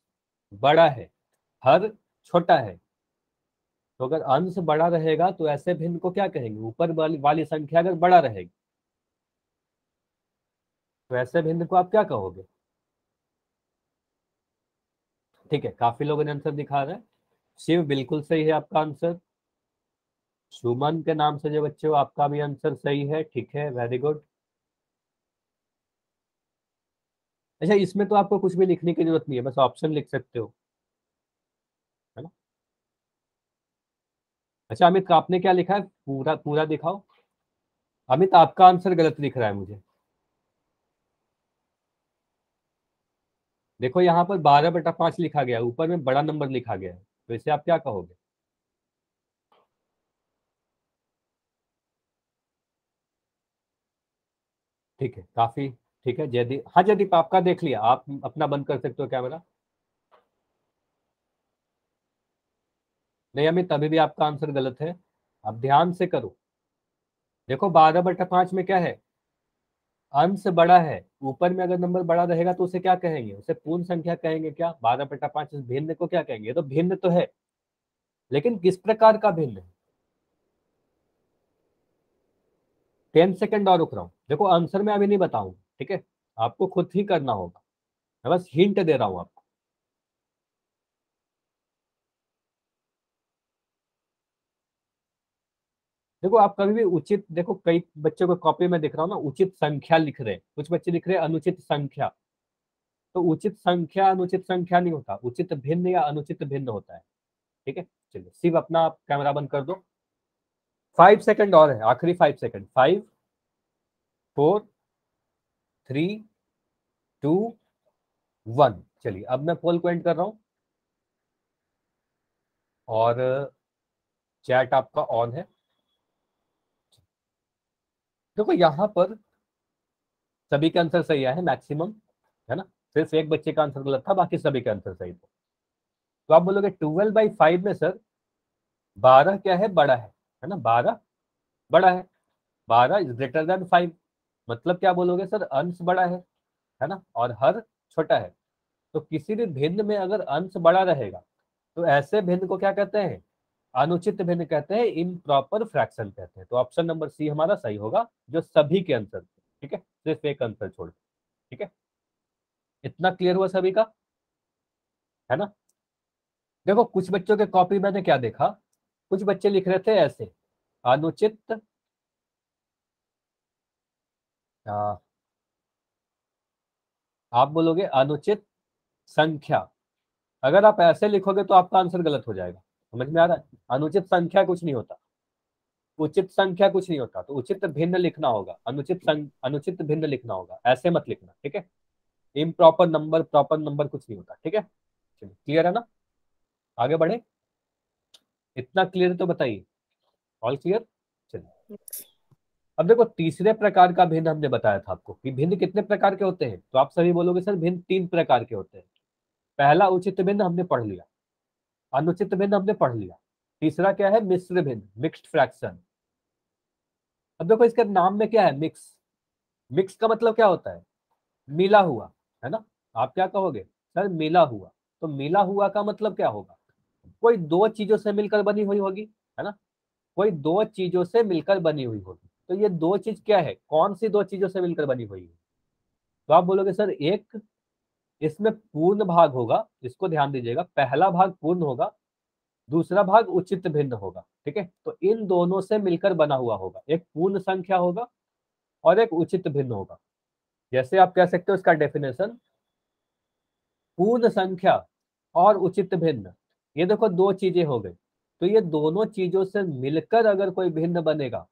बड़ा है, हर छोटा है तो अगर अंश बड़ा रहेगा तो ऐसे भिन्न को क्या कहेंगे? ऊपर वाली संख्या अगर बड़ा रहेगी तो ऐसे भिन्न को आप क्या कहोगे? ठीक है, काफ़ी लोगों ने आंसर दिखा रहे हैं। शिव, बिल्कुल सही है आपका आंसर। सुमन के नाम से जो बच्चे हो, आपका भी आंसर सही है, ठीक है वेरी गुड अच्छा इसमें तो आपको कुछ भी लिखने की ज़रूरत नहीं है, बस ऑप्शन लिख सकते हो। है ना? अच्छा अमित, आपने क्या लिखा है? पूरा पूरा दिखाओ। अमित, आपका आंसर गलत लिख रहा है मुझे। देखो, यहाँ पर बारह बटा पाँच लिखा गया, ऊपर में बड़ा नंबर लिखा गया है। तो इसे आप क्या कहोगे? ठीक है, काफ़ी ठीक है, जयदीप हाँ जयदीप, आपका देख लिया, आप अपना बंद कर सकते हो कैमरा। नहीं अमित, अभी भी आपका आंसर गलत है, आप ध्यान से करो। देखो, बारह बटा पाँच में क्या है? अंश बड़ा है, ऊपर में अगर नंबर बड़ा रहेगा तो उसे क्या कहेंगे? उसे पूर्ण संख्या कहेंगे क्या? बारह बटा पाँच भिन्न को क्या कहेंगे? तो भिन्न तो है। लेकिन किस प्रकार का भिन्न है? टेन सेकेंड और रुक रहा हूँ। देखो आंसर में अभी नहीं बताऊ, ठीक है? आपको खुद ही करना होगा। मैं बस हिंट दे रहा हूँ आपको। देखो, आप कभी भी उचित, देखो, कई बच्चों को कॉपी में दिख रहा हूँ ना, उचित संख्या लिख रहे हैं। कुछ बच्चे लिख रहे हैं अनुचित संख्या। तो उचित संख्या, अनुचित संख्या नहीं होता। उचित भिन्न या अनुचित भिन्न होता है। ठीक है? चलिए सिर्फ़ अपना आप कैमरा बंद कर दो। फाइव सेकंड और है, आखिरी five second. Five, four, three, two, one. चलिए, अब मैं पोल को एंड कर रहा हूँ। और चैट आपका ऑन है। देखो यहाँ पर सभी के आंसर सही हैं मैक्सिमम है ना? सिर्फ़ एक बच्चे का आंसर गलत था, बाकी सभी के आंसर सही थे। तो आप बोलोगे ट्वेल्व बाई फाइव में सर बारह क्या है? बड़ा है है ना? बारह, बड़ा है। बारह इज़ ग्रेटर देन फाइव मतलब क्या बोलोगे सर अंश बड़ा है है ना? और हर छोटा है। तो किसी भी भिन्न में अगर अंश बड़ा रहेगा तो ऐसे भिन्न को क्या कहते हैं? अनुचित भिन्न कहते हैं इन प्रॉपर फ्रैक्शन कहते हैं। तो ऑप्शन नंबर सी हमारा सही होगा जो सभी के आंसर ठीक है? सिर्फ़ एक आंसर छोड़ ठीक है? इतना क्लियर हुआ सभी का? है ना? देखो कुछ बच्चों के कॉपी मैंने क्या देखा? कुछ बच्चे लिख रहे थे ऐसे अनुचित आ, आप बोलोगे अनुचित संख्या। अगर आप ऐसे लिखोगे तो आपका आंसर गलत हो जाएगा। समझ में आ रहा है? अनुचित संख्या कुछ नहीं होता। उचित संख्या कुछ नहीं होता तो उचित भिन्न लिखना होगा। अनुचित सं, अनुचित भिन्न लिखना होगा। ऐसे मत लिखना ठीक है? इम प्रॉपर नंबर प्रॉपर नंबर कुछ नहीं होता ठीक है? क्लियर है ना? आगे बढ़े। इतना क्लियर तो बताइए। ऑल क्लियर चलिए। अब देखो तीसरे प्रकार का भिन्न हमने बताया था आपको कि भिन्न कितने प्रकार के होते हैं। तो आप सभी बोलोगे सर भिन्न तीन प्रकार के होते हैं। पहला उचित भिन्न हमने पढ़ लिया। अनुचित भिन्न हमने पढ़ लिया। तीसरा क्या है? मिश्र भिन्न मिक्स्ड फ्रैक्शन अब देखो इसके नाम में क्या है? मिक्स मिक्स का मतलब क्या होता है? मिला हुआ, है ना? आप क्या कहोगे? सर, मिला हुआ। तो मिला हुआ का मतलब क्या होगा? कोई दो चीज़ों से मिलकर बनी हुई होगी, है ना? कोई दो चीज़ों से मिलकर बनी हुई होगी। तो ये दो चीज़ क्या है? कौन सी दो चीज़ों से मिलकर बनी हुई है? तो आप बोलोगे, सर, एक इसमें पूर्ण भाग होगा, इसको ध्यान दीजिएगा, पहला भाग पूर्ण होगा, दूसरा भाग उचित भिन्न होगा, ठीक है? तो इन दोनों से मिलकर बना हुआ होगा, एक पूर्ण संख्या होगा और एक उचित भिन्न होगा। जैसे आप कह सकते हो इसका डेफिनेशन पूर्ण संख्या और उचित भिन्न। ये देखो दो चीज़ें हो गई तो ये दोनों चीज़ों से मिलकर अगर कोई भिन्न बनेगा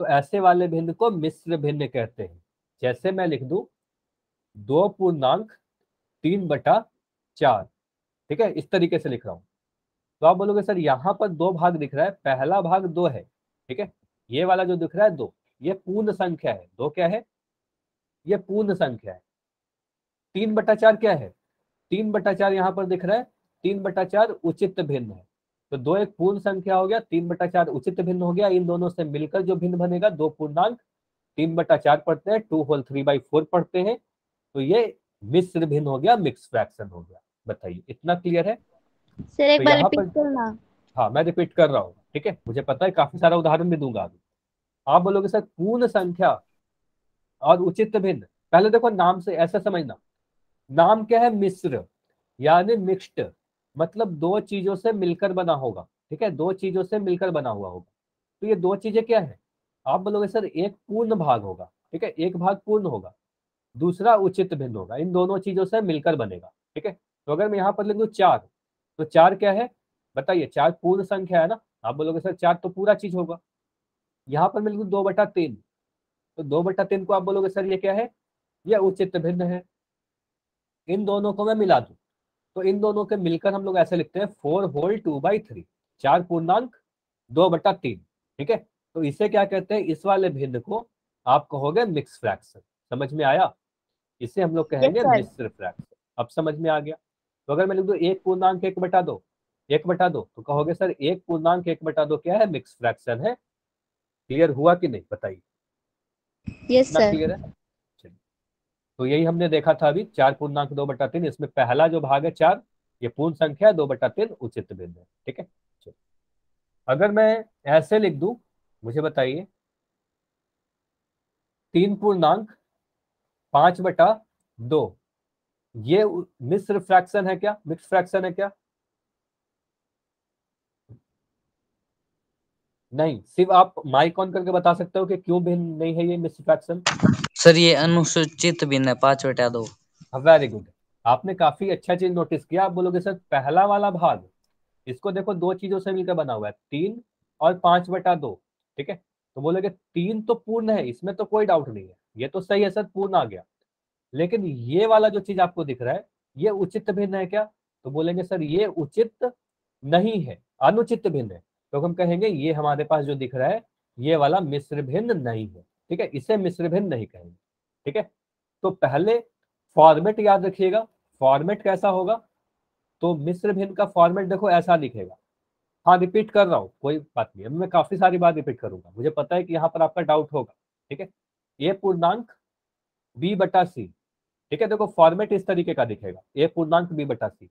तो ऐसे वाले भिन्न को मिश्र भिन्न कहते हैं। जैसे मैं लिख दू, दो पूर्णांक तीन बटा चार। ठीक है? इस तरीके से लिख रहा हूँ। तो आप बोलोगे, सर, यहाँ पर दो भाग दिख रहा है, पहला भाग दो है। ठीक है? ये वाला जो दिख रहा है, दो। ये पूर्ण संख्या है। दो क्या है? ये पूर्ण संख्या है। तीन बटा चार क्या है? तीन बटा चार यहाँ पर दिख रहा है, तीन बटा चार उचित भिन्न है। तो दो एक पूर्ण संख्या हो गया, तीन बटा चार उचित भिन्न हो गया, इन दोनों से मिलकर जो भिन्न बनेगा, दो पूर्णांक, तीन बटा चार पढ़ते हैं two whole three by four पढ़ते हैं। तो ये मिश्र भिन्न हो गया मिक्स फ्रैक्शन हो गया। बताइए इतना क्लियर है? सर एक तो बार रिपीट करना। हाँ मैं रिपीट कर रहा हूँ ठीक है? मुझे पता है काफ़ी सारा उदाहरण भी दूँगा अभी। आप बोलोगे सर पूर्ण संख्या और उचित भिन्न। पहले देखो नाम से ऐसा समझना। नाम क्या है? मिश्र यानी मिक्स्ड मतलब दो चीज़ों से मिलकर बना होगा ठीक है? दो चीज़ों से मिलकर बना हुआ होगा। तो ये दो चीज़ें क्या है? आप बोलोगे सर एक पूर्ण भाग होगा ठीक है? एक भाग पूर्ण होगा। दूसरा उचित भिन्न होगा। इन दोनों चीज़ों से मिलकर बनेगा, ठीक है? तो अगर मैं यहाँ पर लिख दूँ चार तो चार क्या है? बताइए, चार पूर्ण संख्या है ना? आप बोलोगे, सर, चार तो पूरा चीज़ होगा। यहाँ पर मैं लिखूं दो बटा तीन तो दो बटा तीन को आप बोलोगे, सर, ये क्या है? ये उचित भिन्न है। इन दोनों को मैं मिला दू तो इन दोनों के मिलकर हम लोग ऐसे लिखते हैं, four whole two by three, चार पूर्णांक, दो बटा तीन। ठीक है? तो इसे क्या कहते हैं? इस वाले भिन्न को आप कहोगे मिक्स फ्रैक्शन। समझ में आया? इसे हम लोग कहेंगे मिश्र फ्रैक्शन अब समझ में आ गया? तो अगर मैं लिख दूँ एक पूर्णांक एक बटा दो एक बटा दो तो कहोगे सर एक पूर्णांक एक बटा दो क्या है? मिक्स फ्रैक्शन है। क्लियर हुआ कि नहीं? बताइए। यस सर क्लियर है? तो यही हमने देखा था अभी चार पूर्णांक दो बटा तीन इसमें पहला जो भाग है चार ये पूर्ण संख्या दो बटा तीन उचित भिन्न है ठीक है? अगर मैं ऐसे लिख दू मुझे बताइए तीन पूर्णांक पाँच बटा दो। ये मिश्र फ्रैक्शन है क्या? मिक्स फ्रैक्शन है क्या? नहीं सिर्फ़ आप माइक ऑन करके बता सकते हो कि क्यों भिन्न नहीं है ये मिश्र फ्रैक्शन सर ये अनुसूचित भिन्न है पाँच बटा दो। वेरी गुड आपने काफ़ी अच्छा चीज़ नोटिस किया। आप बोलोगे सर पहला वाला भाग इसको देखो दो चीज़ों से मिलकर बना हुआ है। तीन और पाँच बटा दो ठीक है? तो बोलोगे तीन तो पूर्ण है इसमें तो कोई डाउट नहीं है। ये तो सही है सर, पूर्ण आ गया। लेकिन ये वाला जो चीज़ आपको दिख रहा है, ये उचित भिन्न है क्या? तो बोलेंगे, सर, ये उचित नहीं है, अनुचित भिन्न है। तो हम कहेंगे, ये हमारे पास जो दिख रहा है, ये वाला मिश्र भिन्न नहीं है। ठीक है? इसे मिश्र भिन्न नहीं कहेंगे। ठीक है? तो पहले फॉर्मेट याद रखिएगा। फॉर्मेट कैसा होगा? तो मिश्र भिन्न का फॉर्मेट देखो, ऐसा दिखेगा। हाँ रिपीट कर रहा हूँ, कोई बात नहीं। मैं काफ़ी सारी बार रिपीट करूँगा। मुझे पता है कि यहाँ पर आपका डाउट होगा। ठीक है? ए पूर्णांक बी बटा सी ठीक है देखो फॉर्मेट इस तरीके का दिखेगा। ए पूर्णांक बी बटा सी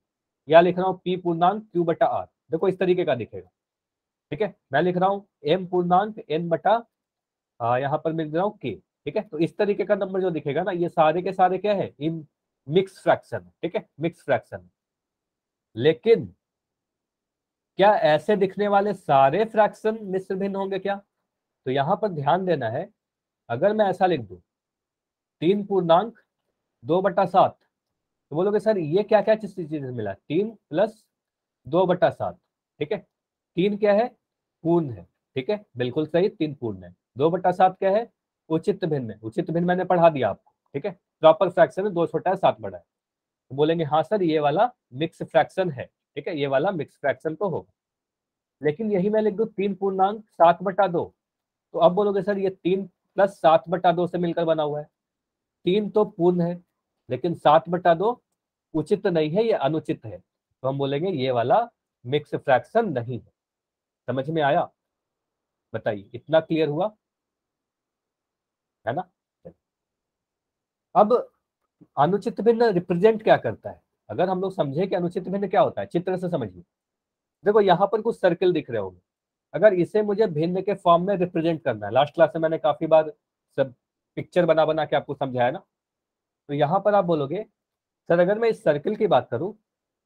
या लिख रहा हूँ पी पूर्णांक क्यू बटा आर देखो इस तरीके का दिखेगा। ठीक है मैं लिख रहा हूँ एम पूर्णांक एन बटा आ, यहाँ पर मैं लिख रहा हूँ के ठीक है तो इस तरीके का नंबर जो दिखेगा ना ये सारे के सारे क्या है? इन मिक्स फ्रैक्शन है। ठीक है मिक्स फ्रैक्शन लेकिन क्या ऐसे दिखने वाले सारे फ्रैक्शन मिश्र भिन्न होंगे क्या? तो यहाँ पर ध्यान देना है अगर मैं ऐसा लिख दूँ, तीन पूर्णांक, दो बटा सात तो बोलोगे, सर, ये क्या क्या चीज़ चीज़ मिला? तीन प्लस दो बटा सात, ठीक है? तीन क्या है? पूर्ण है, ठीक है? बिल्कुल सही, तीन पूर्ण है। दो बटा सात क्या है? उचित भिन्न उचित भिन्न मैंने पढ़ा दिया आपको, ठीक है? प्रॉपर फ्रैक्शन है दो छोटा है, सात बड़ा है। तो बोलेंगे हाँ सर, ये वाला मिक्स फ्रैक्शन है, ठीक है? ये वाला मिक्स फ्रैक्शन तो होगा। लेकिन यही मैं लिख दू, तीन पूर्णांक, सात बटा दो। तो अब बोलोगे, सर, ये तीन प्लस सात बटा दो से मिलकर बना हुआ है। तीन तो पूर्ण है, लेकिन सात बटा दो उचित नहीं है ये अनुचित है? तो हम बोलेंगे ये वाला मिक्स फ्रैक्शन नहीं है। समझ में आया? बताइए, इतना क्लियर हुआ? है ना? अब अनुचित भिन्न रिप्रेजेंट क्या करता है? अगर हम लोग समझे कि अनुचित भिन्न क्या होता है, चित्र से समझिए। देखो, यहाँ पर कुछ सर्कल दिख रहे होंगे। अगर इसे मुझे भिन्न के फॉर्म में रिप्रेजेंट करना है। लास्ट क्लास में मैंने काफ़ी बार सब पिक्चर बना बना के आपको समझाया ना? तो यहाँ पर आप बोलोगे, सर, अगर मैं इस सर्कल की बात करूँ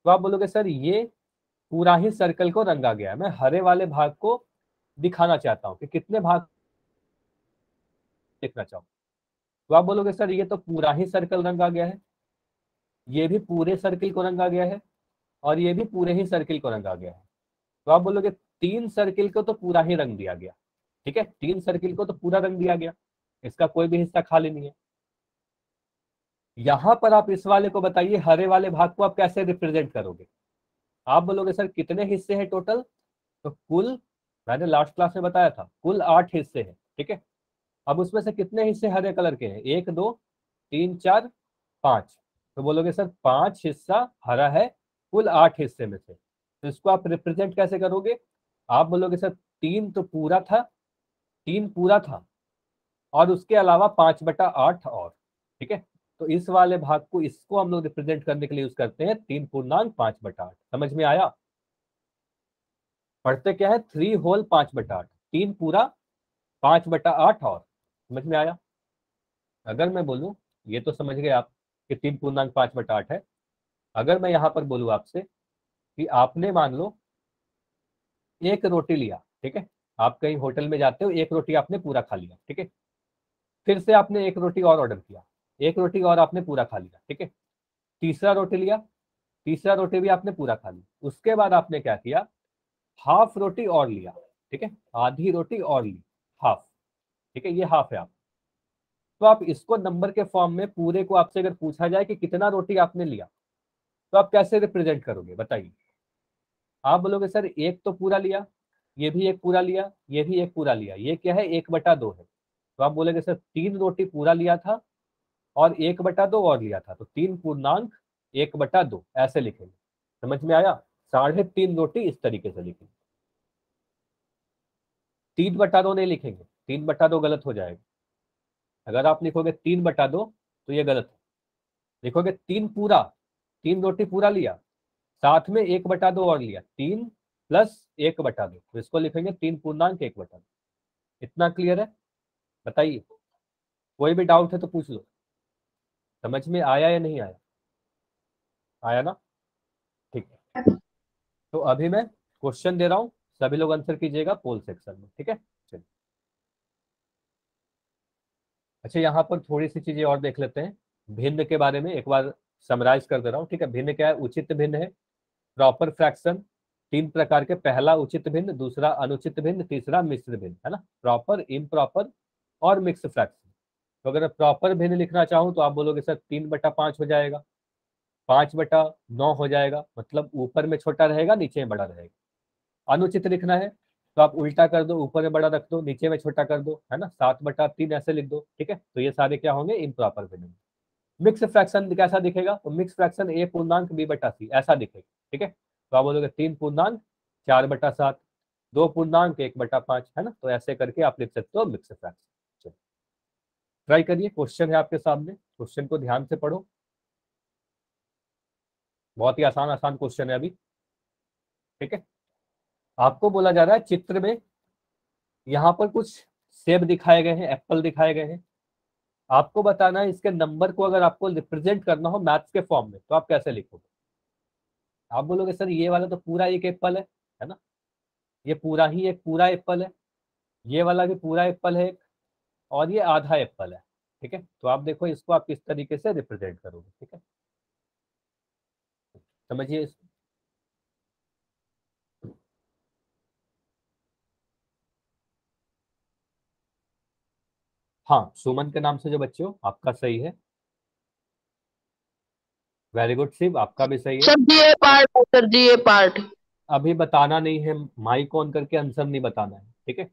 तो आप बोलोगे, सर, ये पूरा ही सर्कल को रंगा गया मैं हरे वाले भाग को दिखाना चाहता हूँ कि कितने भाग देखना चाहूँ। तो आप बोलोगे, सर, ये तो पूरा ही सर्कल रंगा गया है। ये भी पूरे सर्किल को रंगा गया है और ये भी पूरे ही सर्किल को रंगा गया है। तो आप बोलोगे तीन सर्किल को तो पूरा ही रंग दिया गया। ठीक है? तीन सर्किल को तो पूरा रंग दिया गया। इसका कोई भी हिस्सा खाली नहीं है। यहाँ पर आप इस वाले को बताइए, हरे वाले भाग को आप कैसे रिप्रेजेंट करोगे? आप बोलोगे, सर, कितने हिस्से हैं टोटल तो कुल, मैंने लास्ट क्लास में बताया था, कुल आठ हिस्से हैं। ठीक है? अब उसमें से कितने हिस्से हरे कलर के हैं? एक, दो, तीन, चार, पाँच। तो बोलोगे, सर, पाँच हिस्सा हरा है, कुल आठ हिस्से में से। तो इसको आप रिप्रेजेंट कैसे करोगे? आप बोलोगे, सर, तीन तो पूरा था, तीन पूरा था, और उसके अलावा पाँच बटा आठ और। ठीक है? तो इस वाले भाग को, इसको हम लोग रिप्रेजेंट करने के लिए यूज़ करते हैं, तीन पूर्णांक, पाँच बटा आठ। समझ में आया? पढ़ते क्या है? थ्री होल पाँच बटा आठ। तीन पूरा, पाँच बटा आठ और। समझ में आया? अगर मैं बोलूँ, ये तो समझ गए आप कि तीन पूर्णांक, पाँच बटा आठ है। अगर मैं यहाँ पर बोलूँ आपसे कि आपने मान लो एक रोटी लिया, ठीक है? आप कहीं होटल में जाते हो, एक रोटी आपने पूरा खा लिया, ठीक है? फिर से आपने एक रोटी और ऑर्डर किया, एक रोटी और आपने पूरा खा लिया, ठीक है? तीसरा रोटी लिया, तीसरा रोटी भी आपने पूरा खा लिया। उसके बाद आपने क्या किया? हाफ़ रोटी और लिया, ठीक है? आधी रोटी और ली, हाफ़, ठीक है? ये हाफ़ है आप। तो आप इसको नंबर के फॉर्म में पूरे को आपसे अगर पूछा जाए कि कितना रोटी आपने लिया तो आप कैसे रिप्रेजेंट करोगे, बताइए। आप बोलोगे, सर, एक तो पूरा लिया, ये भी एक पूरा लिया, ये भी एक पूरा लिया, ये क्या है? एक बटा दो है। तो आप बोलेगे, सर, तीन रोटी पूरा लिया था और एक बटा दो और लिया था। तो तीन पूर्णांक, एक बटा दो, ऐसे लिखेंगे। समझ में आया? साढ़े तीन रोटी इस तरीके से लिखेंगे। तीन बटा दो नहीं लिखेंगे, तीन बटा दो गलत हो जाएगा। अगर आप लिखोगे तीन बटा दो तो ये गलत है। लिखोगे तीन पूरा, तीन रोटी पूरा लिया साथ में एक बटा दो और लिया, तीन प्लस एक बटा दो। तो इसको लिखेंगे तीन पूर्णांक एक बटा दो। इतना क्लियर है? बताइए। कोई भी डाउट है तो पूछ लो। समझ में आया या नहीं आया? आया ना? ठीक है। तो अभी मैं क्वेश्चन दे रहा हूँ। सभी लोग आंसर कीजिएगा पोल सेक्शन में, ठीक है? चलिए। अच्छा यहाँ पर थोड़ी सी चीज़ें और देख लेते हैं। भिन्न के बारे में एक बार समराइज कर दे रहा हूँ, ठीक है? भिन्न क्या है? उचित भिन्न है। प्रॉपर फ्रैक्शन, तीन प्रकार के, पहला उचित भिन्न, दूसरा अनुचित भिन्न, तीसरा मिश्र भिन्न, है ना? प्रॉपर इम्प्रॉपर और मिक्स फ्रैक्शन तो अगर प्रॉपर भिन्न लिखना चाहूँ तो आप बोलोगे, सर, तीन बटा पाँच हो जाएगा। पाँच बटा नौ हो जाएगा मतलब ऊपर में छोटा रहेगा, नीचे में बड़ा रहेगा। अनुचित लिखना है तो आप उल्टा कर दो, ऊपर में बड़ा रख दो, नीचे में छोटा कर दो, है ना? सात बटा तीन ऐसे लिख दो, ठीक है? तो ये सारे क्या होंगे? इम्प्रॉपर भिन्न मिक्स फ्रैक्शन कैसा दिखेगा? तो मिक्स फ्रैक्शन ए पूर्णांक बी बटा सी ऐसा दिखेगा। ठीक है? तो आप बोलोगे तीन पूर्णांक, चार बटा सात, दो पूर्णांक, एक बटा पाँच, है ना? तो ऐसे करके आप लिख सकते हो मिक्स फ्रैक्शन ट्राई करिए क्वेश्चन है आपके सामने क्वेश्चन को ध्यान से पढ़ो। बहुत ही आसान आसान क्वेश्चन है अभी। ठीक है? आपको बोला जा रहा है, चित्र में यहाँ पर कुछ सेब दिखाए गए हैं एप्पल दिखाए गए हैं। आपको बताना है, इसके नंबर को अगर आपको रिप्रेजेंट करना हो मैथ्स के फॉर्म में तो आप कैसे लिखोगे? आप बोलोगे, सर, ये वाला तो पूरा एक एप्पल है। है ना? ये पूरा ही एक पूरा एप्पल है। ये वाला भी पूरा एप्पल है एक, और ये आधा एप्पल है, ठीक है? तो आप देखो, इसको आप किस तरीके से रिप्रेजेंट करोगे, ठीक है? समझिए हाँ सुमन के नाम से जो बच्चे हो, आपका सही है। वेरी गुड शिव आपका भी सही है। Sir ji A part sir ji A part. अभी बताना नहीं है माइक ऑन करके आंसर नहीं बताना है ठीक है?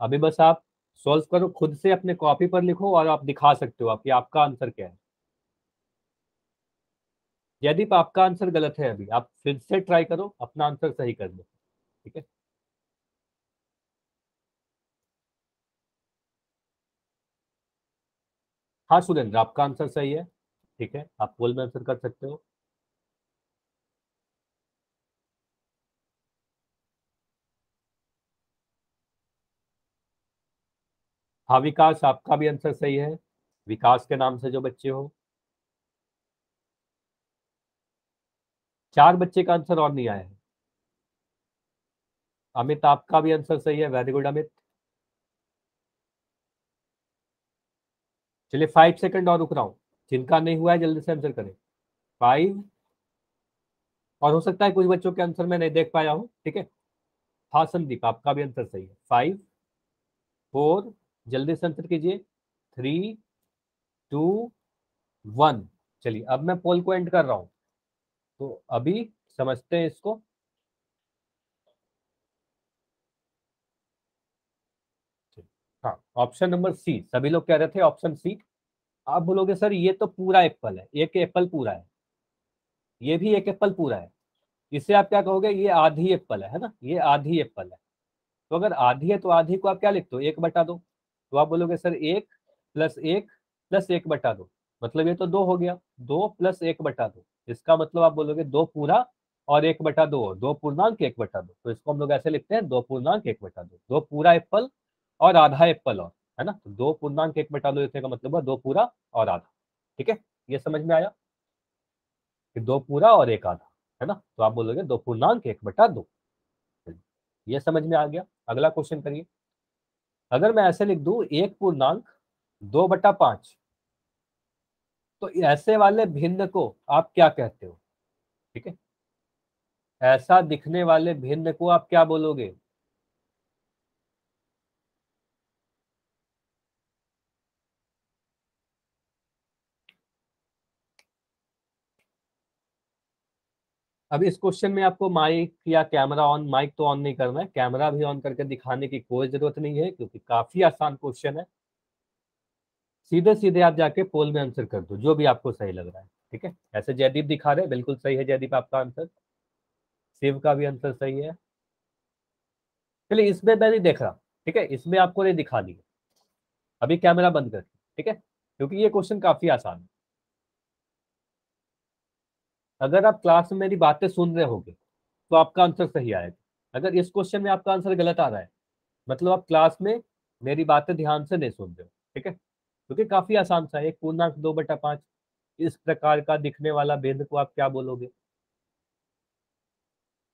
अभी बस आप सॉल्व करो खुद से अपने कॉपी पर लिखो और आप दिखा सकते हो आप कि आपका आंसर क्या है। यदि आपका आंसर गलत है अभी आप फिर से ट्राई करो अपना आंसर सही कर दो ठीक है? हाँ सुरेंद्र आपका आंसर सही है। ठीक है, आप पोल में आंसर कर सकते हो। हा, विकास, आपका भी आंसर सही है। विकास के नाम से जो बच्चे हो। चार बच्चे का आंसर और नहीं आया है। अमित, आपका भी आंसर सही है। Very good, Amit. चलिए फाइव सेकंड और रुक रहा हूँ। जिनका नहीं हुआ है, जल्दी से आंसर करें। फाइव और हो सकता है कुछ बच्चों के आंसर मैं नहीं देख पाया हूँ, ठीक है? हाँ संदीप, आपका भी आंसर सही है। फाइव फोर जल्दी से आंसर कीजिए। थ्री टू वन चलिए, अब मैं पोल को एंड कर रहा हूँ। तो अभी समझते हैं इसको। हाँ ऑप्शन नंबर सी सभी लोग कह रहे थे ऑप्शन सी आप बोलोगे, सर, ये तो पूरा एप्पल है, एक एप्पल पूरा है, ये भी एक एप्पल पूरा है। इसे आप क्या कहोगे, ये आधी एप्पल है है ना? ये आधी एप्पल है। तो अगर आधी है तो आधी को आप क्या लिखते हो? एक बटा दो। तो आप बोलोगे, सर, एक प्लस एक प्लस एक बटा दो। मतलब ये तो दो हो गया। दो प्लस एक बटा दो। इसका मतलब आप बोलोगे, दो पूरा और एक बटा दो दो पूर्णांक एक बटा दो। तो इसको हम लोग ऐसे लिखते हैं, दो पूर्णांक एक बटा दो। दो पूरा एप्पल और आधा एप्पल और। है ना? तो दो पूर्णांक एक बटा दो लिखने का मतलब है दो पूरा और आधा। ठीक है? ये समझ में आया? कि दो पूरा और एक आधा, है ना? तो आप बोलोगे दो पूर्णांक एक बटा दो। ये समझ में आ गया? अगला क्वेश्चन करिए। अगर मैं ऐसे लिख दू, एक पूर्णांक दो बटा पाँच तो ऐसे वाले भिन्न को आप क्या कहते हो? ठीक है? ऐसा दिखने वाले भिन्न को आप क्या बोलोगे? अब इस क्वेश्चन में आपको माइक या कैमरा ऑन माइक तो ऑन नहीं करना है। कैमरा भी ऑन करके दिखाने की कोई ज़रूरत नहीं है, क्योंकि काफ़ी आसान क्वेश्चन है। सीधे सीधे आप जाके पोल में आंसर कर दो, जो भी आपको सही लग रहा है, ठीक है? ऐसे जयदीप दिखा रहे बिल्कुल सही है जयदीप आपका आंसर शिव का भी आंसर सही है। चलिए, इसमें मैं नहीं देख रहा, ठीक है? इसमें आपको नहीं दिखा दिया। अभी कैमरा बंद कर, ठीक है? क्योंकि ये क्वेश्चन काफ़ी आसान है। अगर आप क्लास में मेरी बातें सुन रहे होगे तो आपका आंसर सही आएगा। अगर इस क्वेश्चन में आपका आंसर गलत आ रहा है मतलब आप क्लास में मेरी बातें ध्यान से नहीं सुन रहे हो, ठीक है? क्योंकि काफ़ी आसान सा है एक पूर्णांक दो बटा पाँच, इस प्रकार का दिखने वाला भेद को आप क्या बोलोगे?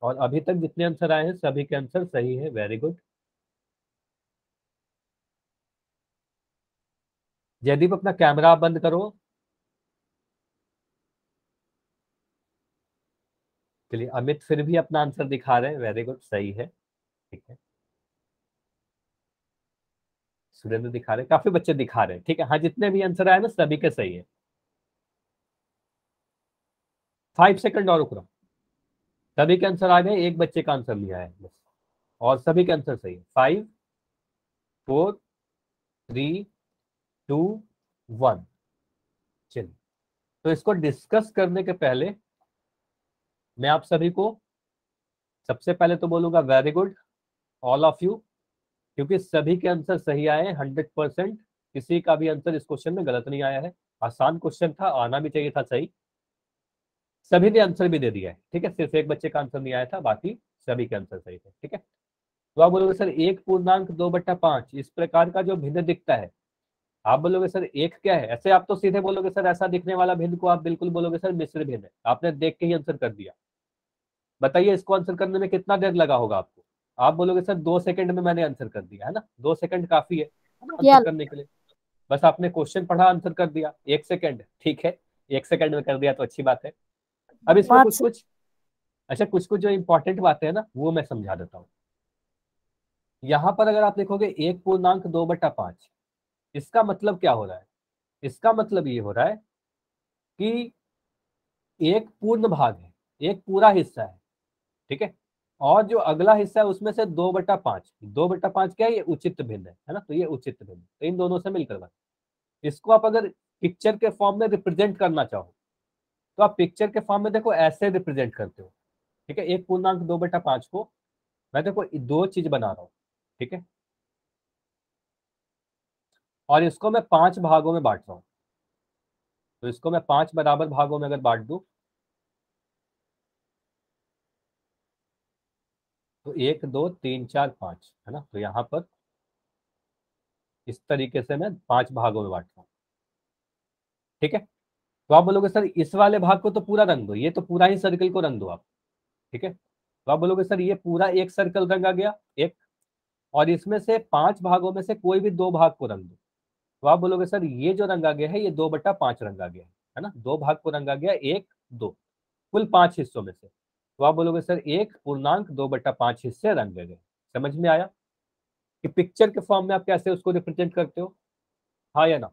और अभी तक जितने आंसर आए हैं, सभी के आंसर सही है वेरी गुड जयदीप, अपना कैमरा बंद करो। चलिए अमित फिर भी अपना आंसर दिखा रहे हैं। वेरी गुड सही है। ठीक है। सुरेंद्र दिखा रहे काफ़ी बच्चे दिखा रहे हैं। ठीक है हाँ जितने भी आंसर आए ना, सभी के सही है। फाइव सेकंड और रुक सभी के आंसर आ गए, एक बच्चे का आंसर लिया है, बस। और सभी के आंसर सही है। Five four three two one चलिए। तो इसको डिस्कस करने के पहले मैं आप सभी को सबसे पहले तो बोलूँगा very good all of you क्योंकि सभी के आंसर सही आए हंड्रेड परसेंट किसी का भी आंसर इस क्वेश्चन में गलत नहीं आया है। आसान क्वेश्चन था, आना भी चाहिए था सही। सभी ने आंसर भी दे दिया है, ठीक है? सिर्फ़ एक बच्चे का आंसर नहीं आया था, बाकी सभी के आंसर सही थे, ठीक है? तो आप बोलोगे, सर, एक पूर्णांक दो बट्टा पाँच, इस प्रकार का जो भिन्न दिखता है। आप बोलोगे, सर, एक क्या है? ऐसे आप तो सीधे बोलोगे, सर, ऐसा दिखने वाला भिन्न को आप बिल्कुल बोलोगे, सर, मिश्र भिन्न है। आपने देख के ही आंसर कर दिया। बताइए इसको आंसर करने में कितना देर लगा होगा आपको? आप बोलोगे सर दो सेकंड में मैंने आंसर कर दिया है ना? दो सेकंड काफ़ी है आंसर करने के लिए। बस आपने क्वेश्चन पढ़ा आंसर कर दिया। एक सेकंड ठीक है। एक सेकंड में कर दिया तो अच्छी बात है। अब इसमें कुछ कुछ अच्छा कुछ कुछ जो इंपॉर्टेंट बातें हैं ना वो मैं समझा देता हूँ। यहाँ पर अगर आप देखोगे एक पूर्णांक दो बटा पाँच इसका मतलब क्या हो रहा है? इसका मतलब ये हो रहा है कि एक पूर्ण भाग है एक पूरा हिस्सा है। ठीक है? और जो अगला हिस्सा है, उसमें से दो बटा पाँच। दो बटा पाँच क्या है? ये उचित भिन्न है है ना? तो ये उचित भिन्न। तो इन दोनों से मिलकर बना। इसको आप अगर पिक्चर के फॉर्म में रिप्रेजेंट करना चाहो तो आप पिक्चर के फॉर्म में देखो, ऐसे रिप्रेजेंट करते हो। ठीक है? एक पूर्णांक दो बटा पाँच को मैं देखो, दो चीज़ बना रहा हूँ। ठीक है? और इसको मैं पाँच भागों में बांट रहा हूँ। तो इसको मैं पाँच बराबर भागों में अगर बांट दू तो एक, दो, तीन, चार, पाँच, है ना? तो यहाँ पर इस तरीके से मैं पाँच भागों में बांटता हूँ। ठीक है? तो आप बोलोगे, सर, इस वाले भाग को तो पूरा रंग दो, ये तो पूरा ही सर्कल को रंग दो आप। ठीक है? तो आप बोलोगे, सर, ये पूरा एक सर्कल रंगा गया, एक, और इसमें से पाँच भागों में से कोई भी दो भाग को रंग दो। तो आप बोलोगे, सर, ये जो रंगा गया है, ये दो बट्टा पाँच रंगा गया है ना? दो भाग को रंगा गया, एक, दो, कुल पाँच हिस्सों में से। तो आप बोलोगे, सर, एक पूर्णांक दो बट्टा पाँच हिस्से रंगे गए समझ में आया? कि पिक्चर के फॉर्म में आप कैसे उसको रिप्रेजेंट करते हो? हाँ या ना?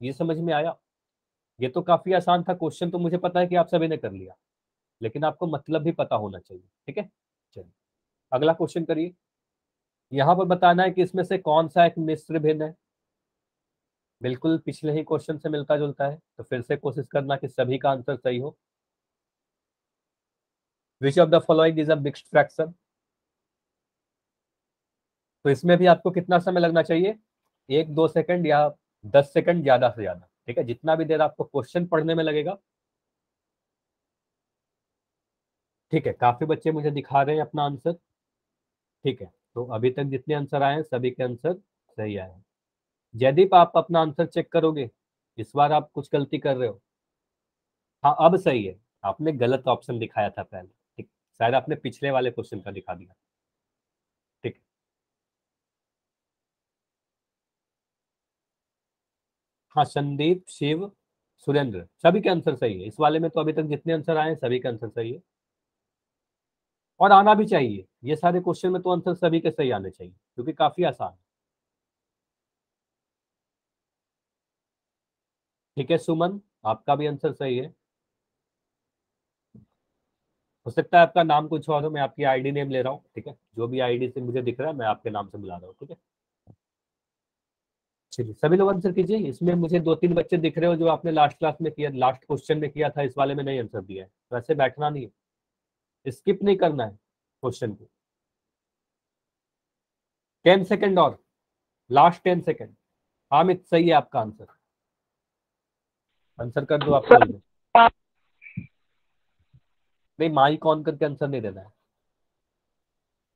ये समझ में आया? ये तो काफ़ी आसान था क्वेश्चन तो मुझे पता है कि आप सभी ने कर लिया। लेकिन आपको मतलब भी पता होना चाहिए, ठीक है? चलिए, अगला क्वेश्चन करिए। यहाँ पर बताना है कि इसमें से कौन सा एक मिश्र भिन्न है? बिल्कुल पिछले ही क्वेश्चन से मिलता जुलता है तो फिर से कोशिश करना कि सभी का आंसर सही हो। Which of the following is a mixed fraction तो इसमें भी आपको कितना समय लगना चाहिए? एक, दो सेकंड या दस सेकंड ज़्यादा से ज़्यादा, ठीक है? जितना भी देर आपको क्वेश्चन पढ़ने में लगेगा। ठीक है, काफ़ी बच्चे मुझे दिखा रहे हैं अपना आंसर ठीक है तो अभी तक जितने आंसर आए हैं, सभी के आंसर सही आए हैं। जयदीप, आप अपना आंसर चेक करोगे? इस बार आप कुछ गलती कर रहे हो। हाँ अब सही है। आपने गलत ऑप्शन दिखाया था पहले। शायद आपने पिछले वाले क्वेश्चन का दिखा दिया। ठीक। हाँ संदीप, शिव, सुरेंद्र, सभी के आंसर सही है। इस वाले में तो अभी तक जितने आंसर आए सभी के आंसर सही है। और आना भी चाहिए। ये सारे क्वेश्चन में तो आंसर सभी के सही आने चाहिए क्योंकि काफ़ी आसान है। ठीक है, सुमन, आपका भी आंसर सही है। हो सकता है आपका नाम कुछ और हो, मैं आपकी आईडी नेम ले रहा हूँ, ठीक है? जो भी आईडी से मुझे दिख रहा है, मैं आपके नाम से बुला रहा हूँ, ठीक है? चलिए, सभी लोग आंसर कीजिए। इसमें मुझे दो तीन बच्चे दिख रहे हो जो आपने लास्ट क्लास में किया लास्ट क्वेश्चन में किया था, इस वाले में नहीं आंसर दिया है। वैसे बैठना नहीं है। स्किप नहीं करना है क्वेश्चन को। टेन सेकेंड और लास्ट टेन सेकेंड हामिद, सही है आपका आंसर आंसर कर दो आप। कॉल में नहीं माइक ऑन करके आंसर नहीं देना है।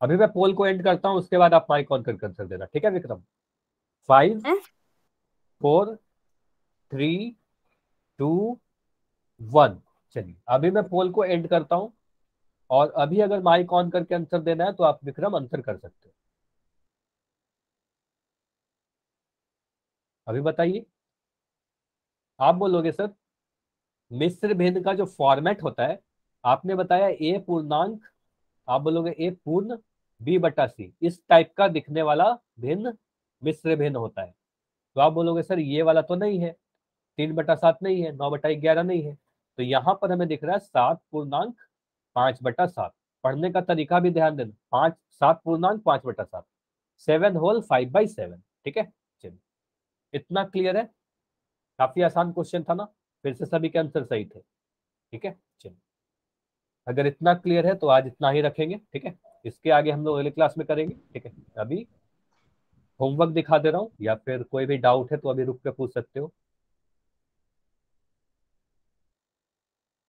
अभी मैं पोल को एंड करता हूँ उसके बाद आप माइक ऑन करके आंसर देना ठीक है Vikram? Five four three two one चलिए अभी मैं पोल को एंड करता हूँ और अभी अगर माइक ऑन करके आंसर देना है तो आप विक्रम आंसर कर सकते हो। अभी बताइए। आप बोलोगे सर मिस्र भिन्न का जो फॉर्मेट होता है आपने बताया ए पूर्णांक, आप बोलोगे ए पूर्ण, बी बटा सी। इस टाइप का दिखने वाला भिन्न, मिश्र भिन्न होता है। तो आप बोलोगे, सर, ये वाला तो नहीं है, तीन बटा सात नहीं है, नौ बटा ग्यारह नहीं है। तो यहाँ पर हमें दिख रहा है सात पूर्णांक, पाँच बटा सात। पढ़ने का तरीका भी ध्यान देना, पाँच, सात पूर्णांक, पाँच बटा सात। Seven whole five by seven, ठीक है? चलिए, इतना क्लियर है? काफ़ी आसान क्वेश्चन था ना, फिर से सभी के आंसर सही थे, ठीक है? चलिए। अगर इतना क्लियर है तो आज इतना ही रखेंगे, ठीक है? इसके आगे हम लोग अगले क्लास में करेंगे, ठीक है? अभी होमवर्क दिखा दे रहा हूँ, या फिर कोई भी डाउट है तो अभी रुक के पूछ सकते हो।